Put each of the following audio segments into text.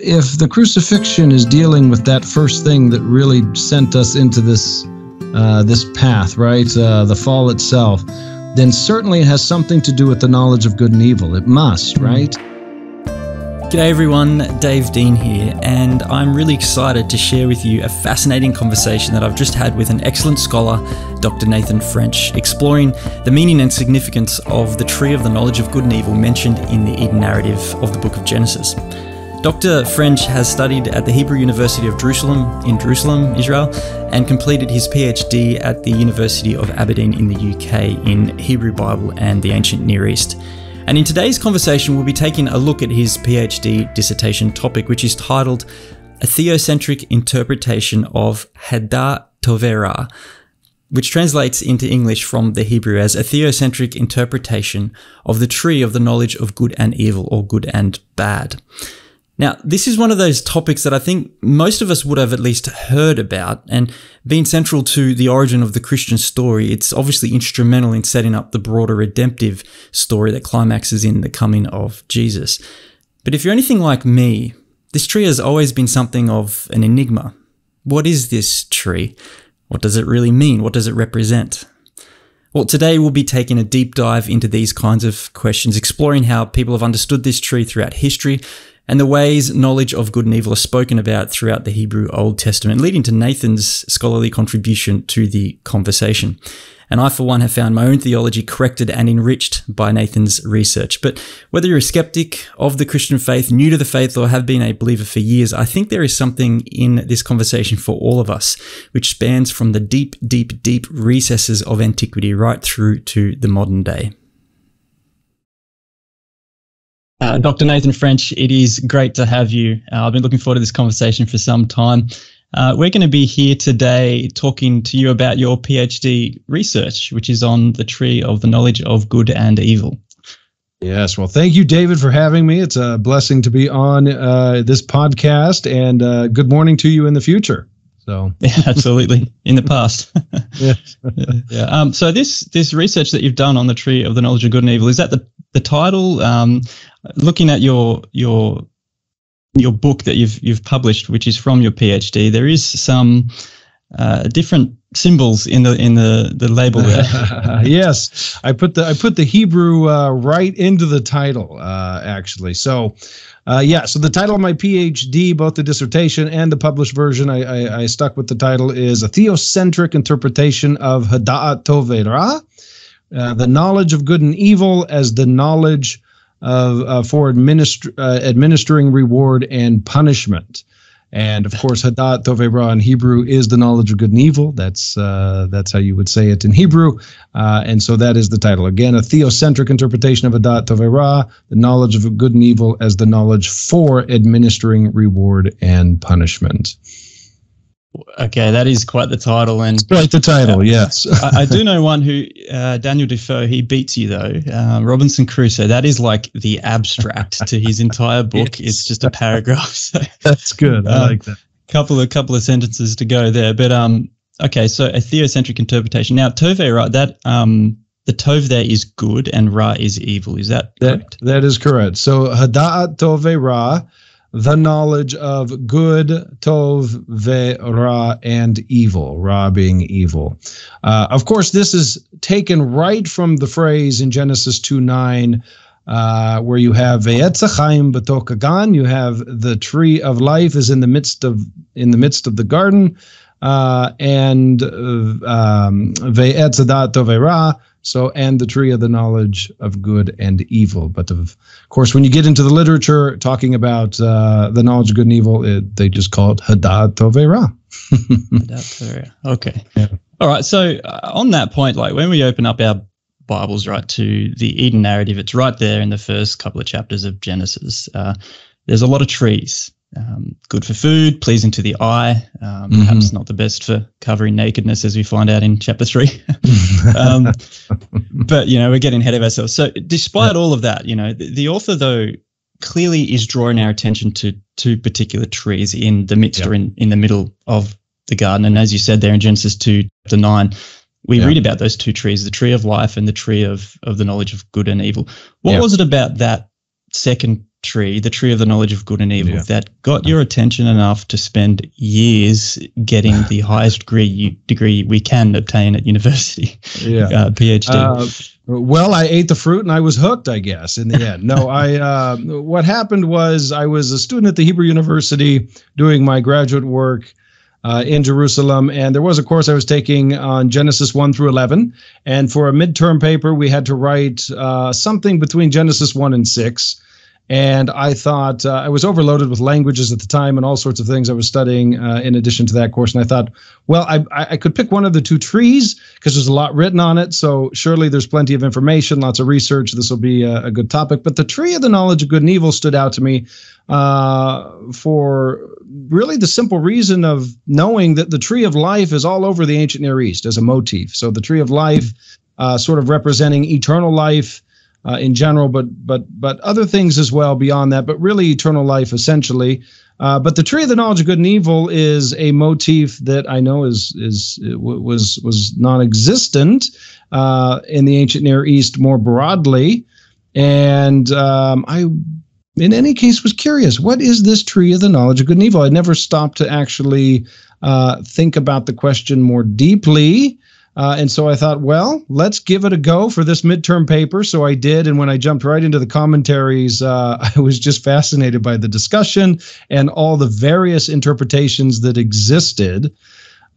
if the crucifixion is dealing with that first thing that really sent us into this uh, this path, right, uh, the fall itself, then certainly it has something to do with the knowledge of good and evil. It must, right? G'day everyone, Dave Deane here, and I'm really excited to share with you a fascinating conversation that I've just had with an excellent scholar, Dr. Nathan French, exploring the meaning and significance of the tree of the knowledge of good and evil mentioned in the Eden narrative of the book of Genesis. Dr. French has studied at the Hebrew University of Jerusalem in Jerusalem, Israel, and completed his PhD at the University of Aberdeen in the UK in Hebrew Bible and the ancient Near East. And in today's conversation, we'll be taking a look at his PhD dissertation topic, which is titled A Theocentric Interpretation of Hadar Tovera, which translates into English from the Hebrew as a theocentric interpretation of the tree of the knowledge of good and evil, or good and bad. Now, this is one of those topics that I think most of us would have at least heard about and being central to the origin of the Christian story. It's obviously instrumental in setting up the broader redemptive story that climaxes in the coming of Jesus. But if you're anything like me, this tree has always been something of an enigma. What is this tree? What does it really mean? What does it represent? Well, today we'll be taking a deep dive into these kinds of questions, exploring how people have understood this tree throughout history and the ways knowledge of good and evil are spoken about throughout the Hebrew Old Testament, leading to Nathan's scholarly contribution to the conversation. And I, for one, have found my own theology corrected and enriched by Nathan's research. But whether you're a skeptic of the Christian faith, new to the faith, or have been a believer for years, I think there is something in this conversation for all of us, which spans from the deep, deep, deep recesses of antiquity right through to the modern day. Uh, Dr. Nathan French, it is great to have you. Uh, I've been looking forward to this conversation for some time. Uh, we're going to be here today talking to you about your PhD research, which is on the tree of the knowledge of good and evil. Yes, well, thank you, David, for having me. It's a blessing to be on uh, this podcast, and uh, good morning to you in the future. So, yeah, absolutely, in the past. yes. yeah. yeah. Um, so this this research that you've done on the tree of the knowledge of good and evil is that the the title? Um, looking at your your your book that you've you've published, which is from your PhD, there is some uh, different symbols in the in the the label there. yes, I put the I put the Hebrew uh, right into the title uh, actually. So. Uh, yeah, so the title of my PhD, both the dissertation and the published version, I, I, I stuck with the title is a theocentric interpretation of Hada'at Tovera, uh, the knowledge of good and evil as the knowledge of uh, for uh, administering reward and punishment. And of course, Hadat Tovera in Hebrew is the knowledge of good and evil. That's uh, that's how you would say it in Hebrew, uh, and so that is the title. Again, a theocentric interpretation of Hadat Tovera, the knowledge of good and evil as the knowledge for administering reward and punishment. Okay, that is quite the title, and quite the title. Uh, yes, I, I, do know one who uh, Daniel Defoe. He beats you though. Uh, Robinson Crusoe. That is like the abstract to his entire book. yes. It's just a paragraph. So, That's good. I um, like that. Couple of couple of sentences to go there, but um, okay. So a theocentric interpretation. Now, Tove, right? That um, the Tov there is good and Ra is evil. Is that, that correct? That is correct. So Hada'at Tove Ra the knowledge of good, tov, ve, ra, and evil, ra being evil. Uh, of course, this is taken right from the phrase in Genesis 2 9, uh, where you have ve'etzachaim betokagan, you have the tree of life is in the midst of in the midst of the garden, uh, and uh, um, ve'etzadat tovera, so, and the tree of the knowledge of good and evil. But of course, when you get into the literature talking about uh, the knowledge of good and evil, it, they just call it Hadad Tovera. okay. Yeah. All right. So, uh, on that point, like when we open up our Bibles, right, to the Eden narrative, it's right there in the first couple of chapters of Genesis. Uh, there's a lot of trees um, good for food, pleasing to the eye, um, mm-hmm. perhaps not the best for covering nakedness, as we find out in chapter three. um, but, you know, we're getting ahead of ourselves. So, despite yeah. all of that, you know, the, the, author, though, clearly is drawing our attention to two particular trees in the midst yeah. or in, in the middle of the garden. And as you said there in Genesis 2 to 9, we yeah. read about those two trees, the tree of life and the tree of, of the knowledge of good and evil. What was it about that second tree, the tree of the knowledge of good and evil, yeah. that got your attention enough to spend years getting the highest degree degree we can obtain at university? Yeah, uh, PhD. Uh, well, I ate the fruit and I was hooked, I guess, in the end. No, I. Uh, what happened was I was a student at the Hebrew University doing my graduate work uh, in Jerusalem. And there was a course I was taking on Genesis 1 through 11. And for a midterm paper, we had to write uh, something between Genesis 1 and 6. And I thought uh, I was overloaded with languages at the time and all sorts of things I was studying uh, in addition to that course. And I thought, well, I, I could pick one of the two trees because there's a lot written on it. So surely there's plenty of information, lots of research. This will be a, a good topic. But the tree of the knowledge of good and evil stood out to me uh, for really the simple reason of knowing that the tree of life is all over the ancient Near East as a motif. So the tree of life, uh, sort of representing eternal life uh, in general, but but but other things as well beyond that. But really, eternal life essentially. Uh, but the tree of the knowledge of good and evil is a motif that I know is is was was non-existent uh, in the ancient Near East more broadly, and um, I in any case was curious what is this tree of the knowledge of good and evil i never stopped to actually uh, think about the question more deeply uh, and so i thought well let's give it a go for this midterm paper. So i did. And when i jumped right into the commentaries uh, i was just fascinated by the discussion and all the various interpretations that existed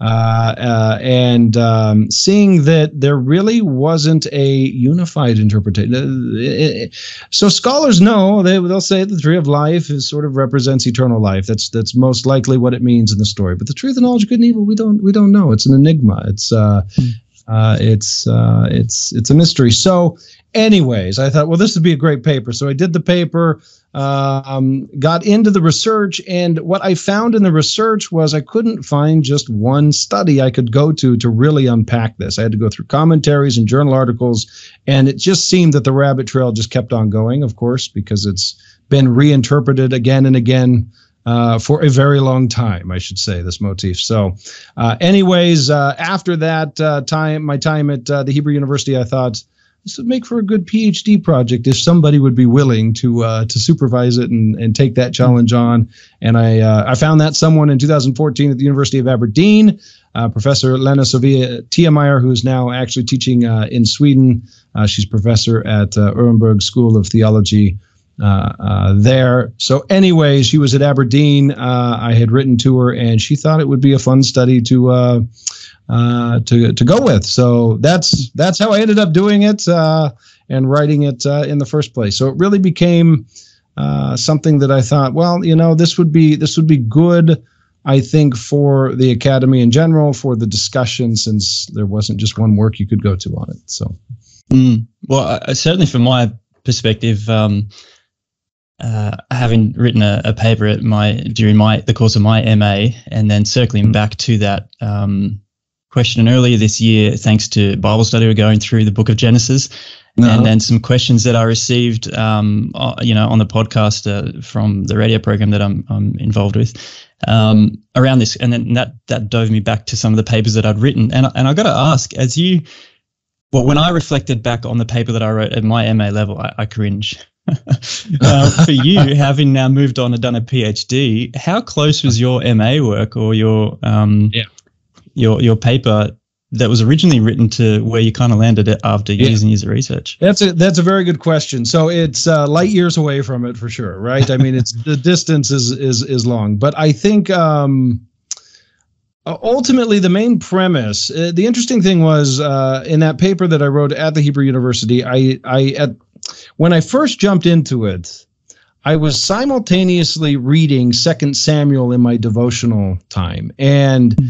and um, seeing that there really wasn't a unified interpretation. Uh, so scholars know they they'll say the tree of life is sort of represents eternal life. That's that's most likely what it means in the story. But the truth of the knowledge of good and evil, we don't we don't know. It's an enigma. It's uh, mm. uh, it's uh, it's it's a mystery. So anyways, I thought, well, this would be a great paper. So I did the paper, um, got into the research, and what I found in the research was I couldn't find just one study I could go to to really unpack this. I had to go through commentaries and journal articles, and it just seemed that the rabbit trail just kept on going, of course, because it's been reinterpreted again and again. Uh, for a very long time, I should say, this motif. So, uh, anyways, uh, after that uh, time, my time at uh, the Hebrew University, I thought, this would make for a good PhD project if somebody would be willing to uh, to supervise it and, and take that challenge on. And I uh, I found that someone in 2014 at the University of Aberdeen, uh, Professor Lena Sofia Tiemeyer, who is now actually teaching uh, in Sweden. Uh, she's professor at uh, School of Theology. There. So, anyway, she was at Aberdeen. I had written to her, and she thought it would be a fun study to uh, to to go with. So that's that's how I ended up doing it uh, and writing it uh, in the first place. So it really became uh, something that I thought, well, you know, this would be this would be good. I think for the academy in general, for the discussion, since there wasn't just one work you could go to on it. So, mm. well, certainly from my perspective, um, uh, having written a, a, paper at my during my the course of my MA, and then circling mm. back to that um, question earlier this year, thanks to Bible study, we're going through the book of Genesis. Uh-huh. And then some questions that I received, um, uh, you know, on the podcast uh, from the radio program that I'm, I'm involved with, um, around this, and then that that dove me back to some of the papers that I'd written. And and I got to ask, as you, well, when I reflected back on the paper that I wrote at my MA level, I, I cringe. uh, for you, having now moved on and done a PhD, how close was your MA work or your um, yeah your your paper that was originally written to where you kind of landed it after years yeah. and years of research? That's a that's a very good question. So it's uh, light years away from it for sure, right? I mean, it's the distance is is is long, but I think um, ultimately the main premise. Uh, the interesting thing was uh, in that paper that I wrote at the Hebrew University. I I at when I first jumped into it. I was simultaneously reading Second Samuel in my devotional time, and mm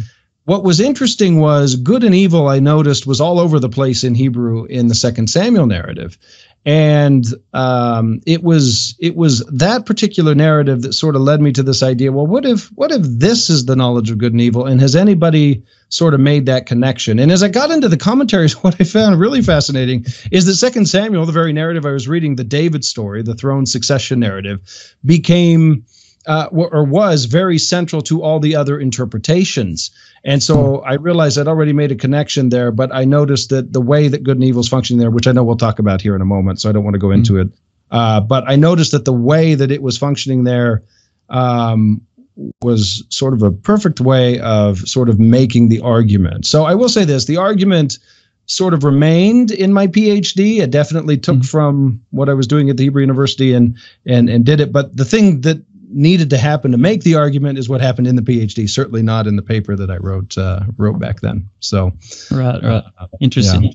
what was interesting was good and evil, I noticed, was all over the place in Hebrew in the second Samuel narrative. And um, it was it was that particular narrative that sort of led me to this idea. Well, what if what if this is the knowledge of good and evil? And has anybody sort of made that connection? And as I got into the commentaries, what I found really fascinating is that Second Samuel, the very narrative I was reading, the David story, the throne succession narrative, became uh, or was very central to all the other interpretations. And so I realized I'd already made a connection there, but I noticed that the way that good and evil is functioning there, which I know we'll talk about here in a moment, so I don't want to go into mm-hmm. it Uh, but I noticed that the way that it was functioning there um, was sort of a perfect way of sort of making the argument. So I will say this: the argument sort of remained in my PhD. It definitely took mm-hmm. from what I was doing at the Hebrew University and and and did it. But the thing that needed to happen to make the argument is what happened in the PhD. Certainly not in the paper that I wrote uh, wrote back then. So right, right, uh, interesting. Yeah.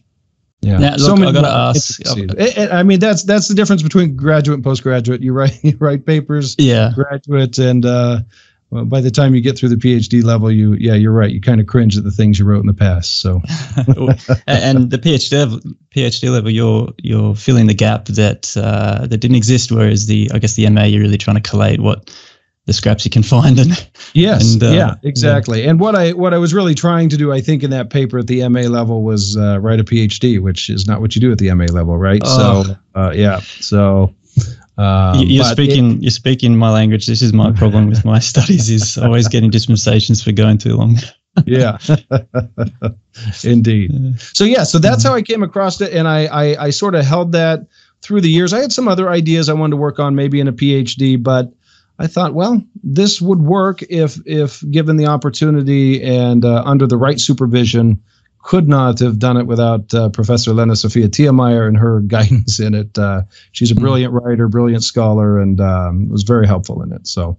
Yeah. Look, so I got to ask. I mean, that's that's the difference between graduate and postgraduate. You write you write papers. Yeah. Graduate and uh, well, by the time you get through the PhD level, you yeah, you're right. You kind of cringe at the things you wrote in the past. So, and the PhD level, PhD level, you're you're filling the gap that uh, that didn't exist. Whereas the I guess the MA, you're really trying to collate what the scraps you can find. And yes, and, uh, yeah, exactly. Yeah. And what I what I was really trying to do, I think, in that paper at the MA level was uh, write a PhD, which is not what you do at the MA level, right? Oh. So, uh, yeah, so um, you're speaking. It, you're speaking my language. This is my problem with my studies: is always getting dispensations for going too long. yeah, indeed. So yeah, so that's how I came across it, and I, I I sort of held that through the years. I had some other ideas I wanted to work on, maybe in a PhD, but I thought, well, this would work if if given the opportunity and uh, under the right supervision could not have done it without uh, Professor Lena Sofia Tiemeyer and her guidance in it. Uh, she's a hmm. brilliant writer, brilliant scholar, and um, was very helpful in it. So.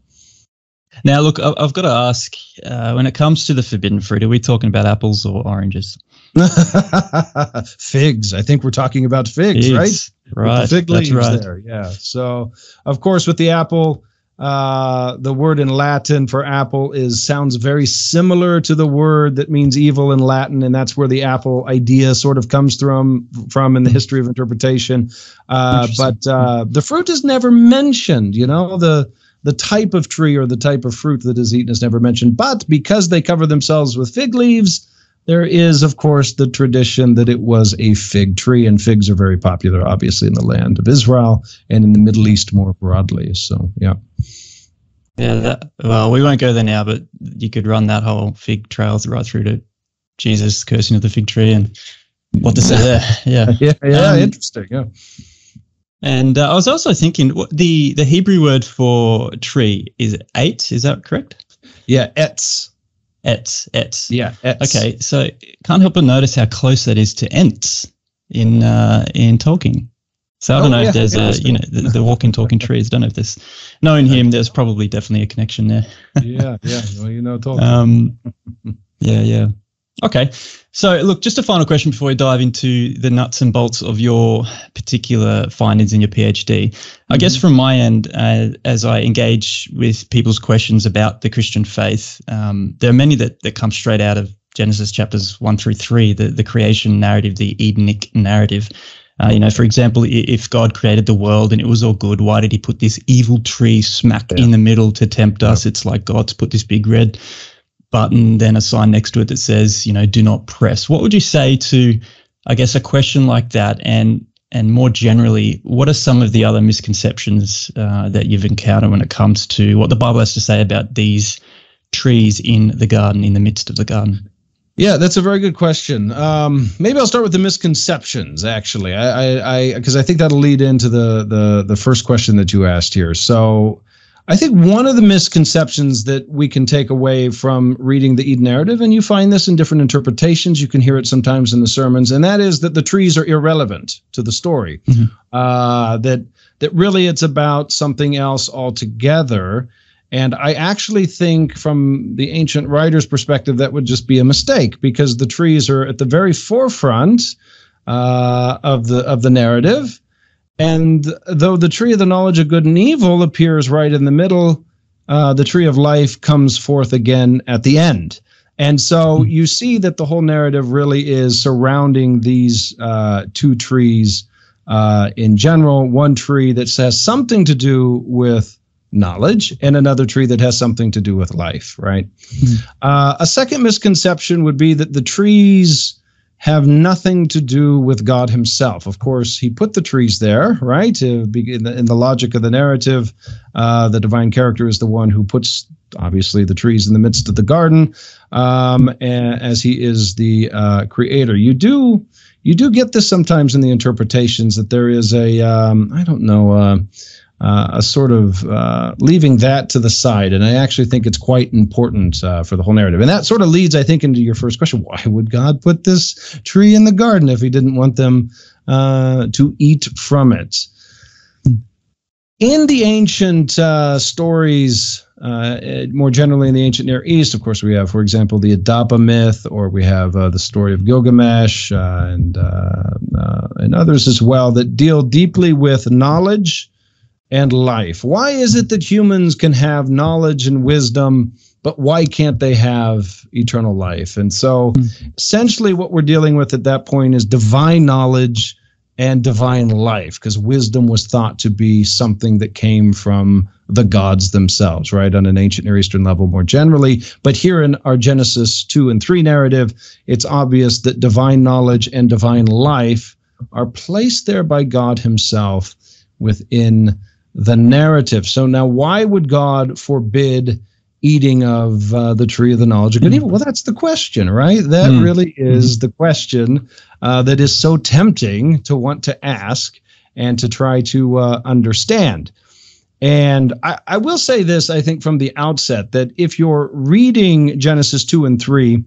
Now, look, I've got to ask uh, when it comes to the forbidden fruit, are we talking about apples or oranges? figs. I think we're talking about figs, figs. right? Right. With the fig leaves right. there. Yeah. So, of course, with the apple, uh, the word in Latin for apple is sounds very similar to the word that means evil in Latin, and that's where the apple idea sort of comes from from in the history of interpretation. Uh, but uh, the fruit is never mentioned. You know the the type of tree or the type of fruit that is eaten is never mentioned. But because they cover themselves with fig leaves, there is, of course, the tradition that it was a fig tree, and figs are very popular, obviously, in the land of Israel and in the Middle East more broadly. So, yeah. Yeah, that, well, we won't go there now, but you could run that whole fig trail right through to Jesus cursing of the fig tree and what to say there. Yeah, yeah, yeah, um, interesting. Yeah. And uh, I was also thinking the the Hebrew word for tree is eight. Is that correct? Yeah, etz. Etz, etz. Yeah, etz. Okay, so can't help but notice how close that is to ents in uh, in Tolkien. So I don't oh, know yeah, if there's a you know the, the, walking talking trees. I don't know if there's knowing him. There's probably definitely a connection there. yeah, yeah. Well, you know, Tolkien. Um, yeah, yeah. Okay. So, look, just a final question before we dive into the nuts and bolts of your particular findings in your PhD. Mm-hmm. I guess mm-hmm. from my end, uh, as I engage with people's questions about the Christian faith, um, there are many that, that come straight out of Genesis chapters one through three, the, the creation narrative, the Edenic narrative. Uh, you know, for example, if God created the world and it was all good, why did he put this evil tree smack yeah. in the middle to tempt us? It's like God's put this big red button, then a sign next to it that says, you know, do not press. What would you say to, I guess, a question like that? And and more generally, what are some of the other misconceptions uh, that you've encountered when it comes to what the Bible has to say about these trees in the garden, in the midst of the garden? Yeah, that's a very good question. Um, maybe I'll start with the misconceptions. Actually, I, because I, I, I think that'll lead into the the the first question that you asked here. So, I think one of the misconceptions that we can take away from reading the Eden narrative, and you find this in different interpretations, you can hear it sometimes in the sermons, and that is that the trees are irrelevant to the story. Mm-hmm. Uh, that that really it's about something else altogether. And I actually think, from the ancient writer's perspective, that would just be a mistake because the trees are at the very forefront uh, of the of the narrative and though the tree of the knowledge of good and evil appears right in the middle, uh, the tree of life comes forth again at the end. And so hmm. you see that the whole narrative really is surrounding these uh, two trees uh, in general. One tree that has something to do with knowledge, and another tree that has something to do with life, right? Mm-hmm. a second misconception would be that the trees have nothing to do with God Himself. Of course, He put the trees there, right? In the, in the logic of the narrative, uh, the divine character is the one who puts, obviously, the trees in the midst of the garden, um, as He is the uh, creator. You do you do get this sometimes in the interpretations that there is a um, I don't know uh, uh, a sort of uh, leaving that to the side, and I actually think it's quite important uh, for the whole narrative. And that sort of leads, I think, into your first question: Why would God put this tree in the garden if He didn't want them uh, to eat from it? In the ancient uh, stories uh, more generally in the ancient Near East, of course, we have, for example, the Adapa myth, or we have the story of Gilgamesh and and others as well that deal deeply with knowledge and life. Why is it that humans can have knowledge and wisdom, but why can't they have eternal life? And so, mm-hmm. essentially, what we're dealing with at that point is divine knowledge and divine life, because wisdom was thought to be something that came from the gods themselves, right, on an ancient Near Eastern level more generally. But here in our Genesis 2 and 3 narrative, it's obvious that divine knowledge and divine life are placed there by God Himself within the narrative. So now, why would God forbid? eating of uh, the tree of the knowledge of good and evil? Well, that's the question, right? That mm. really is mm-hmm. the question uh, that is so tempting to want to ask and to try to uh, understand. And I, I, will say this, I think, from the outset, that if you're reading Genesis 2 and 3,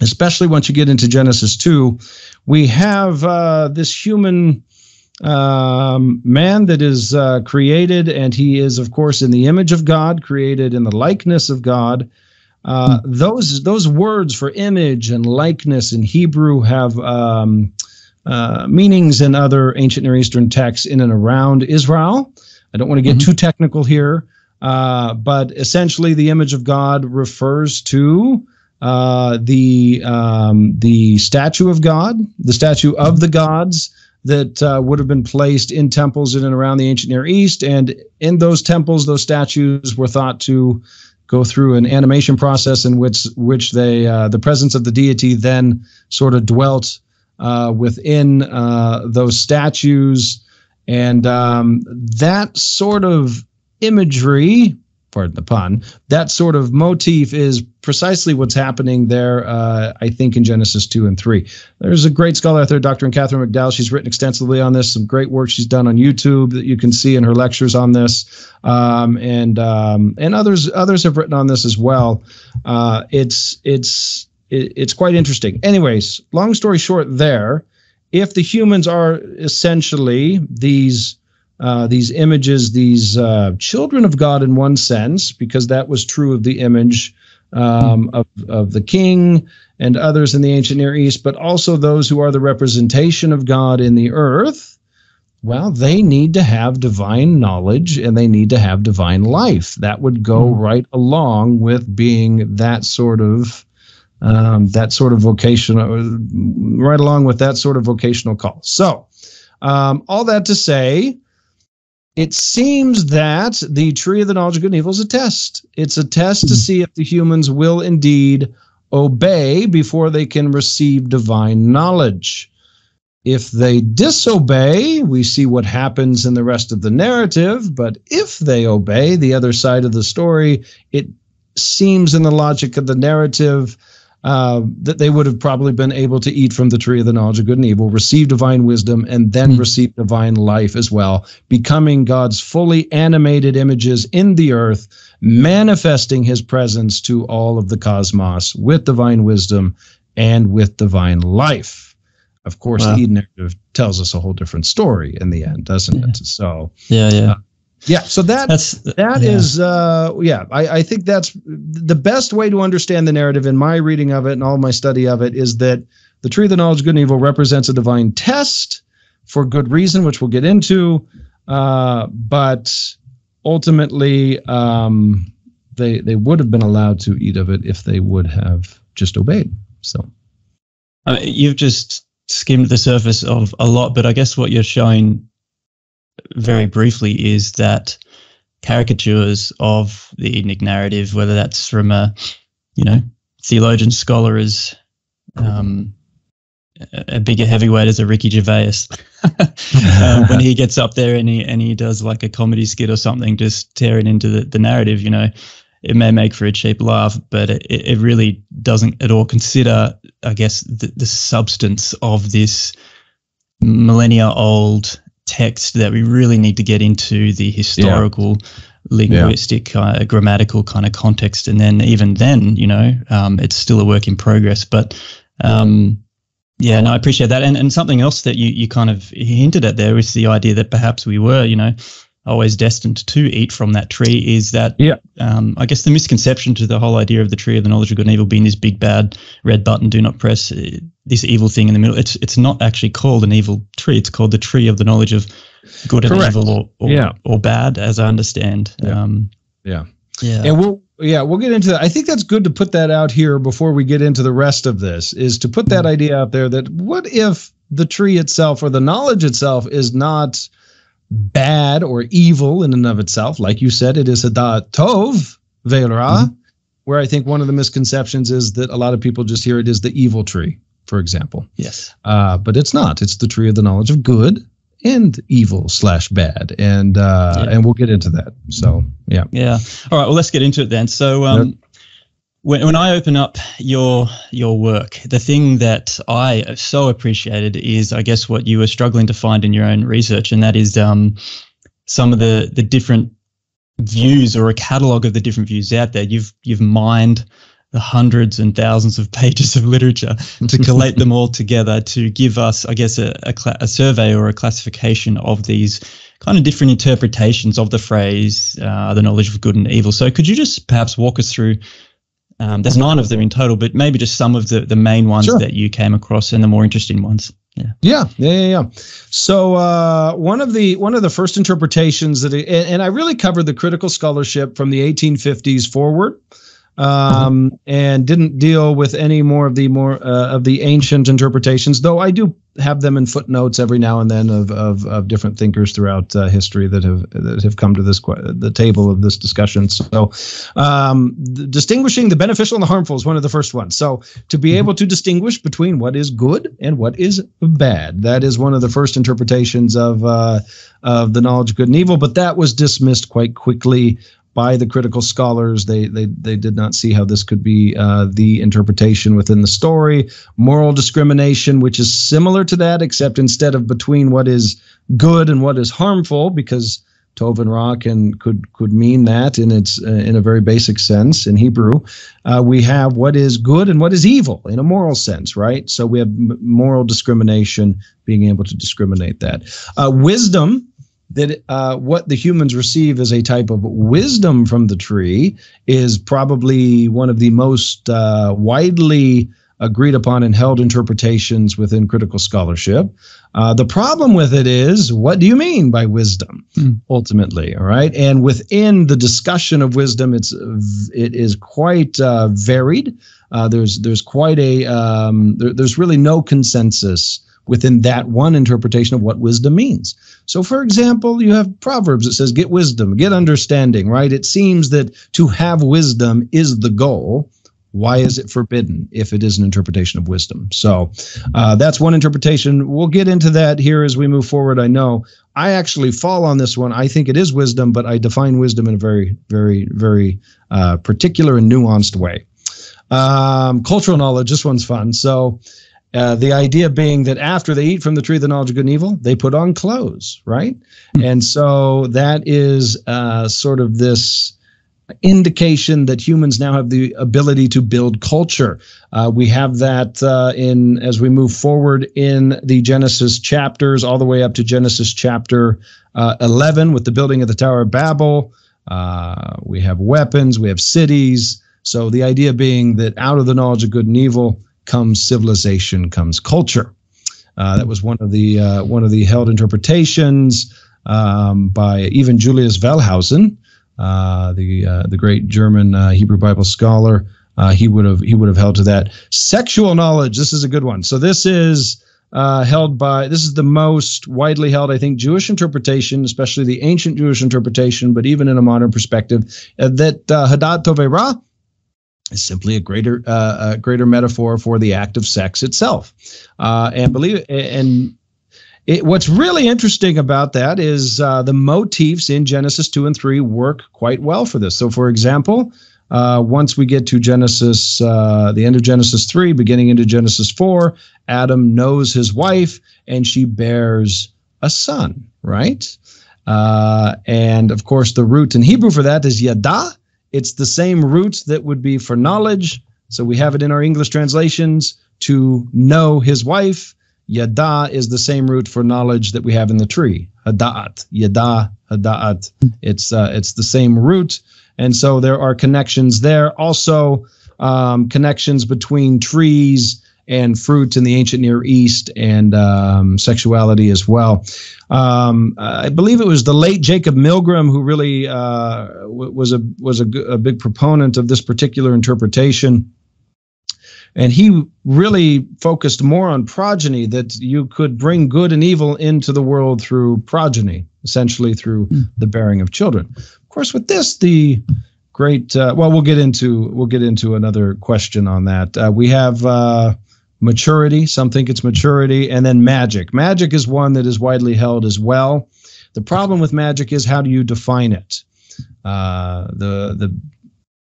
especially once you get into Genesis 2, we have uh, this human um, man that is uh, created, and he is, of course, in the image of God, created in the likeness of God. Uh, those those words for image and likeness in Hebrew have um, uh, meanings in other ancient Near Eastern texts in and around Israel. I don't want to get mm-hmm. too technical here, uh, but essentially, the image of God refers to uh, the um, the statue of God, the statue of the gods that uh, would have been placed in temples in and around the ancient Near East. And in those temples, those statues were thought to go through an animation process in which which they uh, the presence of the deity then sort of dwelt uh, within uh, those statues, and um, that sort of imagery pardon the pun, that sort of motif is precisely what's happening there, uh, I think, in Genesis 2 and 3. There's a great scholar out there, Dr. Catherine McDowell. She's written extensively on this, some great work she's done on YouTube that you can see in her lectures on this. Um, and um, and others others have written on this as well. Uh, it's it's it's quite interesting. Anyways, long story short, there, if the humans are essentially these uh, these images, these uh, children of God in one sense, because that was true of the image um, of, of the king and others in the ancient Near East, but also those who are the representation of God in the earth. Well, they need to have divine knowledge and they need to have divine life. That would go mm-hmm. right along with being that sort of um, that sort of vocational, right along with that sort of vocational call. So, um, all that to say, it seems that the tree of the knowledge of good and evil is a test. It's a test to see if the humans will indeed obey before they can receive divine knowledge. If they disobey, we see what happens in the rest of the narrative. But if they obey, the other side of the story, it seems in the logic of the narrative uh, that they would have probably been able to eat from the tree of the knowledge of good and evil, receive divine wisdom, and then mm. receive divine life as well, becoming God's fully animated images in the earth, manifesting his presence to all of the cosmos with divine wisdom and with divine life. Of course, wow. the Eden narrative tells us a whole different story in the end, doesn't yeah. it? So, yeah, yeah. Uh, yeah, so that that's, that yeah. is, uh, yeah, I, I think that's the best way to understand the narrative in my reading of it and all my study of it is that the tree of the knowledge of good and evil represents a divine test for good reason, which we'll get into, uh, but ultimately um, they they would have been allowed to eat of it if they would have just obeyed. So uh, you've just skimmed the surface of a lot, but I guess what you're showing very briefly is that caricatures of the Edenic narrative, whether that's from a, you know, theologian scholar as um, a bigger heavyweight as a Ricky Gervais, um, when he gets up there and he and he does like a comedy skit or something, just tearing into the, the narrative, you know, it may make for a cheap laugh, but it, it really doesn't at all consider, I guess, the, the substance of this millennia old text that we really need to get into the historical, yeah. linguistic, yeah. Uh, grammatical kind of context. And then even then, you know, um, it's still a work in progress. But um, yeah, no, I appreciate that. And and something else that you you kind of hinted at there is the idea that perhaps we were, you know, always destined to eat from that tree is that yeah. um, i guess the misconception to the whole idea of the tree of the knowledge of good and evil being this big bad red button do not press uh, this evil thing in the middle. It's it's not actually called an evil tree. It's called the tree of the knowledge of good and evil or, or, yeah. or bad as i understand. Yeah. Um, yeah. yeah. And we'll yeah we'll get into that. I think that's good to put that out here before we get into the rest of this is to put that mm-hmm. idea out there that what if the tree itself or the knowledge itself is not bad or evil in and of itself. Like you said, it is a da tov ve'ra, mm-hmm. where I think one of the misconceptions is that a lot of people just hear it is the evil tree, for example. Yes. Uh, but it's not. It's the tree of the knowledge of good and evil slash bad, and uh, yeah. and we'll get into that. So yeah. Yeah. All right. Well, let's get into it then. So um, yep when, when I open up your your work, the thing that I so appreciated is, I guess, what you were struggling to find in your own research, and that is um, some of the the different views or a catalog of the different views out there. You've you've mined the hundreds and thousands of pages of literature to collate them all together to give us, I guess, a, a, cl- a, survey or a classification of these kind of different interpretations of the phrase, uh, the knowledge of good and evil. So, could you just perhaps walk us through um, there's nine of them in total, but maybe just some of the, the main ones sure. that you came across and the more interesting ones. Yeah. Yeah. Yeah. Yeah. yeah. So uh, one of the one of the first interpretations that it, and, and I really covered the critical scholarship from the 1850s forward um, and didn't deal with any more of the more uh, of the ancient interpretations. Though I do have them in footnotes every now and then of of, of different thinkers throughout uh, history that have that have come to this the table of this discussion. So, um, distinguishing the beneficial and the harmful is one of the first ones. So, to be mm-hmm. able to distinguish between what is good and what is bad, that is one of the first interpretations of uh, of the knowledge of good and evil. But that was dismissed quite quickly by the critical scholars. They they they did not see how this could be uh, the interpretation within the story. Moral discrimination, which is similar to that, except instead of between what is good and what is harmful, because Tov and Ra can could could mean that in its uh, in a very basic sense in Hebrew. Uh, we have what is good and what is evil in a moral sense, right? So we have m- moral discrimination, being able to discriminate that. Uh, wisdom that uh, what the humans receive as a type of wisdom from the tree is probably one of the most uh, widely agreed upon and held interpretations within critical scholarship. Uh, the problem with it is, what do you mean by wisdom? Mm. Ultimately, all right. And within the discussion of wisdom, it's it is quite uh, varied. Uh, there's there's quite a um, there, there's really no consensus within that one interpretation of what wisdom means. So, for example, you have Proverbs that says, get wisdom, get understanding, right? It seems that to have wisdom is the goal. Why is it forbidden if it is an interpretation of wisdom? So uh, that's one interpretation. We'll get into that here as we move forward. I know I actually fall on this one. I think it is wisdom, but I define wisdom in a very, very, very uh, particular and nuanced way. Um, cultural knowledge, this one's fun. So uh, the idea being that after they eat from the tree of the knowledge of good and evil, they put on clothes, right? Mm-hmm. And so that is uh, sort of this indication that humans now have the ability to build culture. Uh, we have that uh, in as we move forward in the Genesis chapters, all the way up to Genesis chapter uh, 11 with the building of the Tower of Babel. Uh, we have weapons, we have cities. So the idea being that out of the knowledge of good and evil, comes civilization, comes culture. Uh, that was one of the uh, one of the held interpretations um, by even Julius Wellhausen, uh, the uh, the great German uh, Hebrew Bible scholar. Uh, he would have he would have held to that. Sexual knowledge. This is a good one. So this is held by this is the most widely held, I think, Jewish interpretation, especially the ancient Jewish interpretation, but even in a modern perspective, that Hadat Tovera is simply a greater uh, a greater metaphor for the act of sex itself. Uh, and believe and it, what's really interesting about that is uh, the motifs in Genesis 2 and 3 work quite well for this. So, for example, uh, once we get to Genesis, uh, the end of Genesis 3, beginning into Genesis 4, Adam knows his wife and she bears a son, right? Uh, and of course, the root in Hebrew for that is yada. It's the same root that would be for knowledge. So we have it in our English translations to know his wife. Yada is the same root for knowledge that we have in the tree. Hada'at, yada, hada'at. It's uh, it's the same root, and so there are connections there. Also, um, connections between trees and fruits in the ancient Near East and um, sexuality as well. Um, I believe it was the late Jacob Milgrom who really uh, was a was a, a big proponent of this particular interpretation and he really focused more on progeny that you could bring good and evil into the world through progeny essentially through mm. the bearing of children of course with this the great uh, well we'll get into we'll get into another question on that uh, we have uh, maturity. Some think it's maturity. And then magic. Magic is one that is widely held as well. The problem with magic is how do you define it? Uh, the the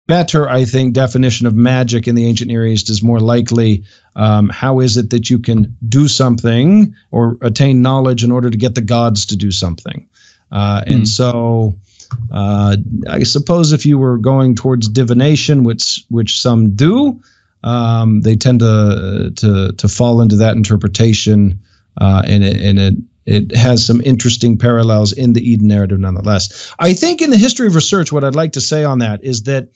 better, I think, definition of magic in the ancient Near East is more likely um, how is it that you can do something or attain knowledge in order to get the gods to do something? Uh, and mm. so uh, I suppose if you were going towards divination, which which some do, um, they tend to to to fall into that interpretation, uh, and it, and it it has some interesting parallels in the Eden narrative, nonetheless. I think in the history of research, what I'd like to say on that is that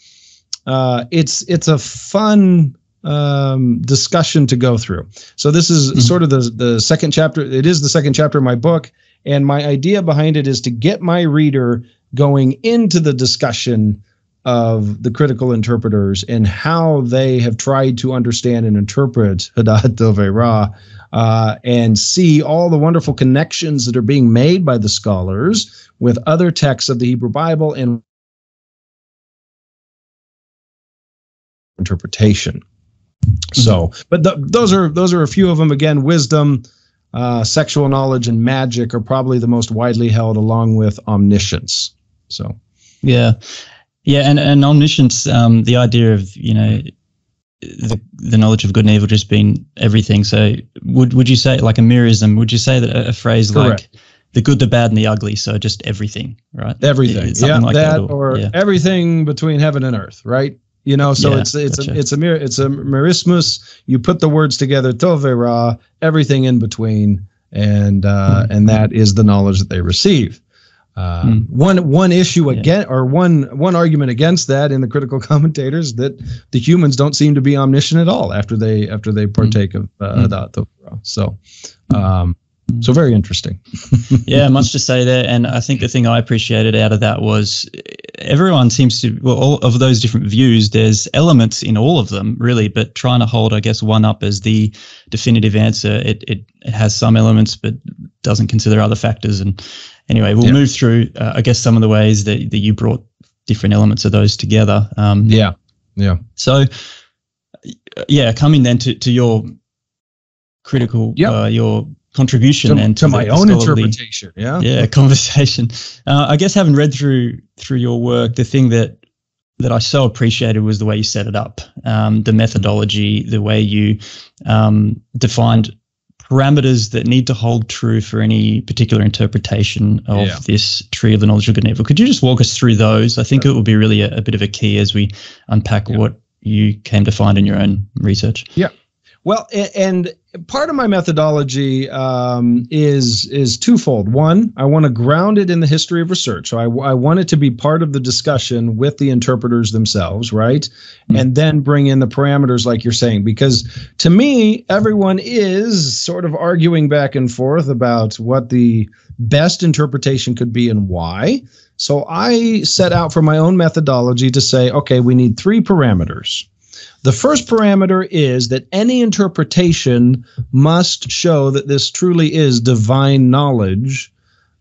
uh, it's it's a fun um, discussion to go through. So this is mm-hmm. sort of the the second chapter. It is the second chapter of my book, and my idea behind it is to get my reader going into the discussion of the critical interpreters and how they have tried to understand and interpret Hadat Dove Ra, uh, and see all the wonderful connections that are being made by the scholars with other texts of the Hebrew Bible and interpretation. Mm-hmm. So, but those are those are a few of them. Again, wisdom, uh, sexual knowledge, and magic are probably the most widely held, along with omniscience. So, yeah, yeah, and and omniscience, um, the idea of you know the, the knowledge of good and evil just being everything. So, would would you say like a merism? Would you say that a, a phrase Correct. like the good, the bad, and the ugly. So just everything, right? Everything. yeah, like that, that, or, or yeah. everything between heaven and earth, right? You know, so yeah, it's it's gotcha. a it's a mir- it's a merismus. You put the words together, tovera, everything in between, and uh, mm. and that is the knowledge that they receive. Uh, mm. One one issue yeah. again, or one one argument against that in the critical commentators that the humans don't seem to be omniscient at all after they after they hmm. partake mm. of uh, mm. So, um, so very interesting. yeah, much to say there. And I think the thing I appreciated out of that was everyone seems to, well, all of those different views, there's elements in all of them, really, but trying to hold, I guess, one up as the definitive answer, it, it, it has some elements, but doesn't consider other factors. And anyway, we'll yeah. move through, uh, I guess, some of the ways that, that you brought different elements of those together. Um, yeah. Yeah. So, yeah, coming then to, to your critical, yep. uh, your contribution to, and to, to my own interpretation. Yeah, yeah, conversation. Uh, I guess having read through through your work, the thing that that I so appreciated was the way you set it up, um, the methodology, the way you um, defined parameters that need to hold true for any particular interpretation of yeah. this tree of the knowledge of good and evil. Could you just walk us through those? I think it will be really a, a, bit of a key as we unpack yeah. what you came to find in your own research. Yeah. Well, and part of my methodology um, is is twofold. One, I want to ground it in the history of research. So I, I want it to be part of the discussion with the interpreters themselves, right? Mm-hmm. And then bring in the parameters, like you're saying, because to me, everyone is sort of arguing back and forth about what the best interpretation could be and why. So I set out for my own methodology to say, okay, we need three parameters the first parameter is that any interpretation must show that this truly is divine knowledge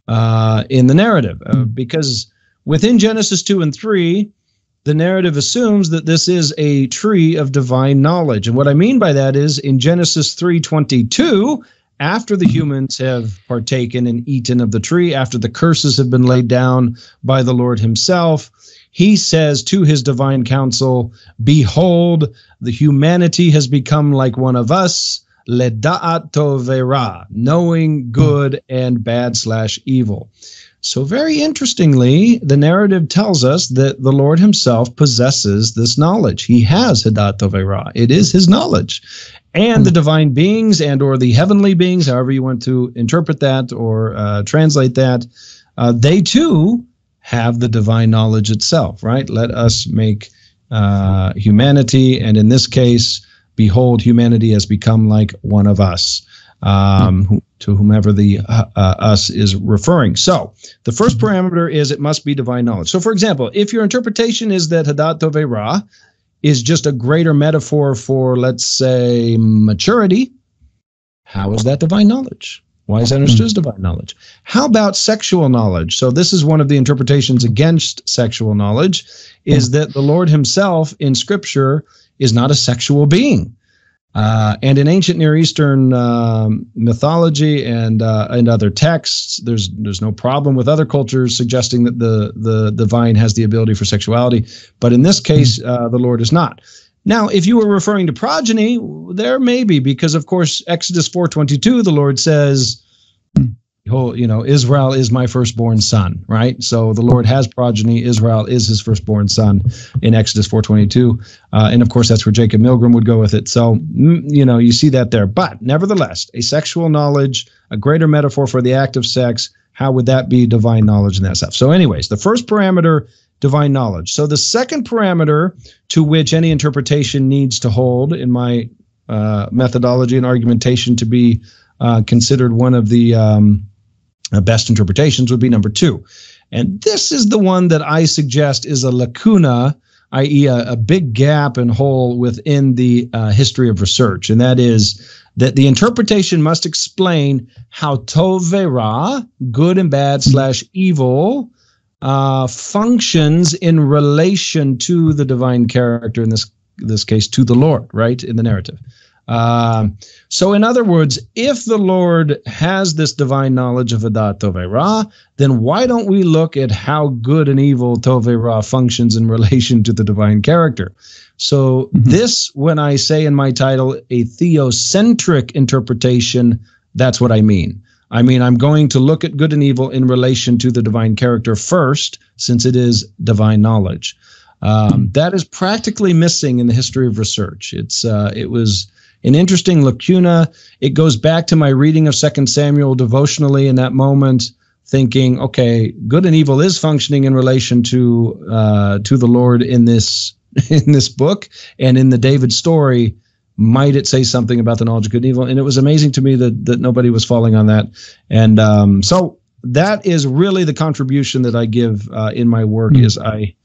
uh, in the narrative. Uh, because within Genesis 2 and 3, the narrative assumes that this is a tree of divine knowledge. And what I mean by that is in Genesis 3:22, after the humans have partaken and eaten of the tree, after the curses have been laid down by the Lord Himself, He says to His divine council, Behold, the humanity has become like one of us, leda'at tovera, knowing good and bad slash evil. So, very interestingly, the narrative tells us that the Lord Himself possesses this knowledge. He has Hadat Tovera. It is His knowledge, and the divine beings and or the heavenly beings, however you want to interpret that or uh, translate that, uh, they too have the divine knowledge itself. Right? Let us make uh, humanity, and in this case, behold, humanity has become like one of us um, to whomever the uh, uh, us is referring. So the first parameter is it must be divine knowledge. So, for example, if your interpretation is that Hadat Tove Ra is just a greater metaphor for, let's say, maturity, how is that divine knowledge? Why is that understood as divine knowledge? How about sexual knowledge? So this is one of the interpretations against sexual knowledge, is that the Lord Himself in Scripture is not a sexual being. Uh, and in ancient Near Eastern um, mythology and uh, and other texts, there's there's no problem with other cultures suggesting that the the divine has the ability for sexuality, but in this case, hmm. uh, the Lord is not. Now, if you were referring to progeny, there may be because, of course, Exodus 4:22, the Lord says, you know, Israel is my firstborn son, right? So the Lord has progeny. Israel is his firstborn son in Exodus 422. Uh, and of course, that's where Jacob Milgrom would go with it. So, mm, you know, you see that there. But nevertheless, a sexual knowledge, a greater metaphor for the act of sex, how would that be divine knowledge and that stuff? So, anyways, the first parameter, divine knowledge. So the second parameter to which any interpretation needs to hold in my uh, methodology and argumentation to be uh, considered one of the um, uh, best interpretations would be number two. And this is the one that I suggest is a lacuna, i.e., a, a big gap and hole within the uh, history of research. And that is that the interpretation must explain how Tovera, good and bad slash evil, uh, functions in relation to the divine character, in this, this case, to the Lord, right, in the narrative. Uh, so, in other words, if the Lord has this divine knowledge of Adat Tove Ra, then why don't we look at how good and evil Tove Ra functions in relation to the divine character? So, mm-hmm. this, when I say in my title, a theocentric interpretation, that's what I mean. I mean, I'm going to look at good and evil in relation to the divine character first, since it is divine knowledge. Um, that is practically missing in the history of research. It's uh, it was an interesting lacuna. It goes back to my reading of Second Samuel devotionally in that moment, thinking, okay, good and evil is functioning in relation to uh, to the Lord in this in this book and in the David story. Might it say something about the knowledge of good and evil? And it was amazing to me that that nobody was falling on that. And um, so that is really the contribution that I give uh, in my work. Mm-hmm. Is I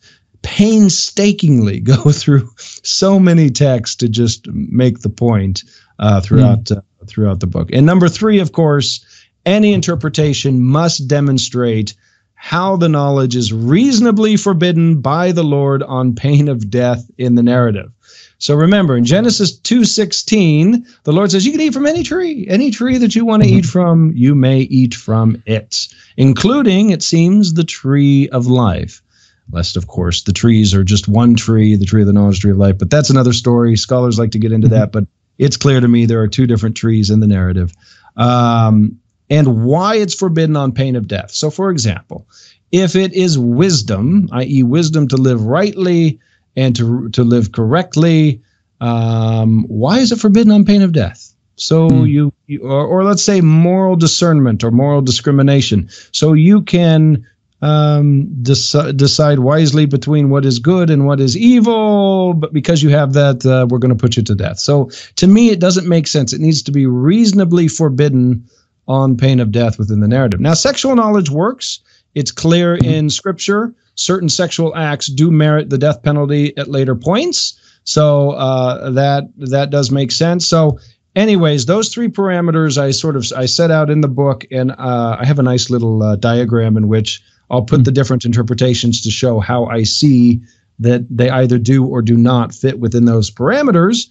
painstakingly go through so many texts to just make the point uh, throughout mm. uh, throughout the book. And number three, of course, any interpretation must demonstrate how the knowledge is reasonably forbidden by the Lord on pain of death in the narrative. So remember in Genesis 2:16, the Lord says you can eat from any tree, any tree that you want to eat from, you may eat from it, including it seems the tree of life. Lest of course the trees are just one tree the tree of the knowledge tree of life but that's another story. Scholars like to get into that but it's clear to me there are two different trees in the narrative. Um, and why it's forbidden on pain of death. So for example if it is wisdom i.e wisdom to live rightly and to, to live correctly um, why is it forbidden on pain of death so mm. you, you or, or let's say moral discernment or moral discrimination so you can um, dec- decide wisely between what is good and what is evil, but because you have that, uh, we're going to put you to death. So to me, it doesn't make sense. It needs to be reasonably forbidden on pain of death within the narrative. Now, sexual knowledge works. It's clear in scripture. Certain sexual acts do merit the death penalty at later points. So uh, that that does make sense. So anyways those three parameters i sort of i set out in the book and uh, i have a nice little uh, diagram in which I'll put the different interpretations to show how I see that they either do or do not fit within those parameters.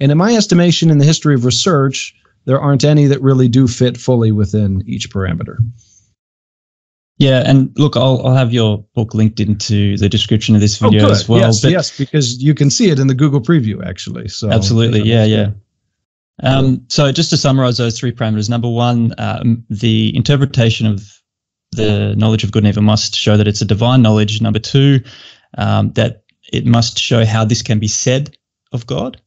And in my estimation, in the history of research, there aren't any that really do fit fully within each parameter. Yeah, and look, I'll, I'll have your book linked into the description of this Oh, video good. as well. yes, yes, because you can see it in the Google preview actually. So absolutely, yeah, yeah. Um, so just to summarize those three parameters, number one, um, the interpretation of the knowledge of good and evil must show that it's a divine knowledge. Number two, um, that it must show how this can be said of God.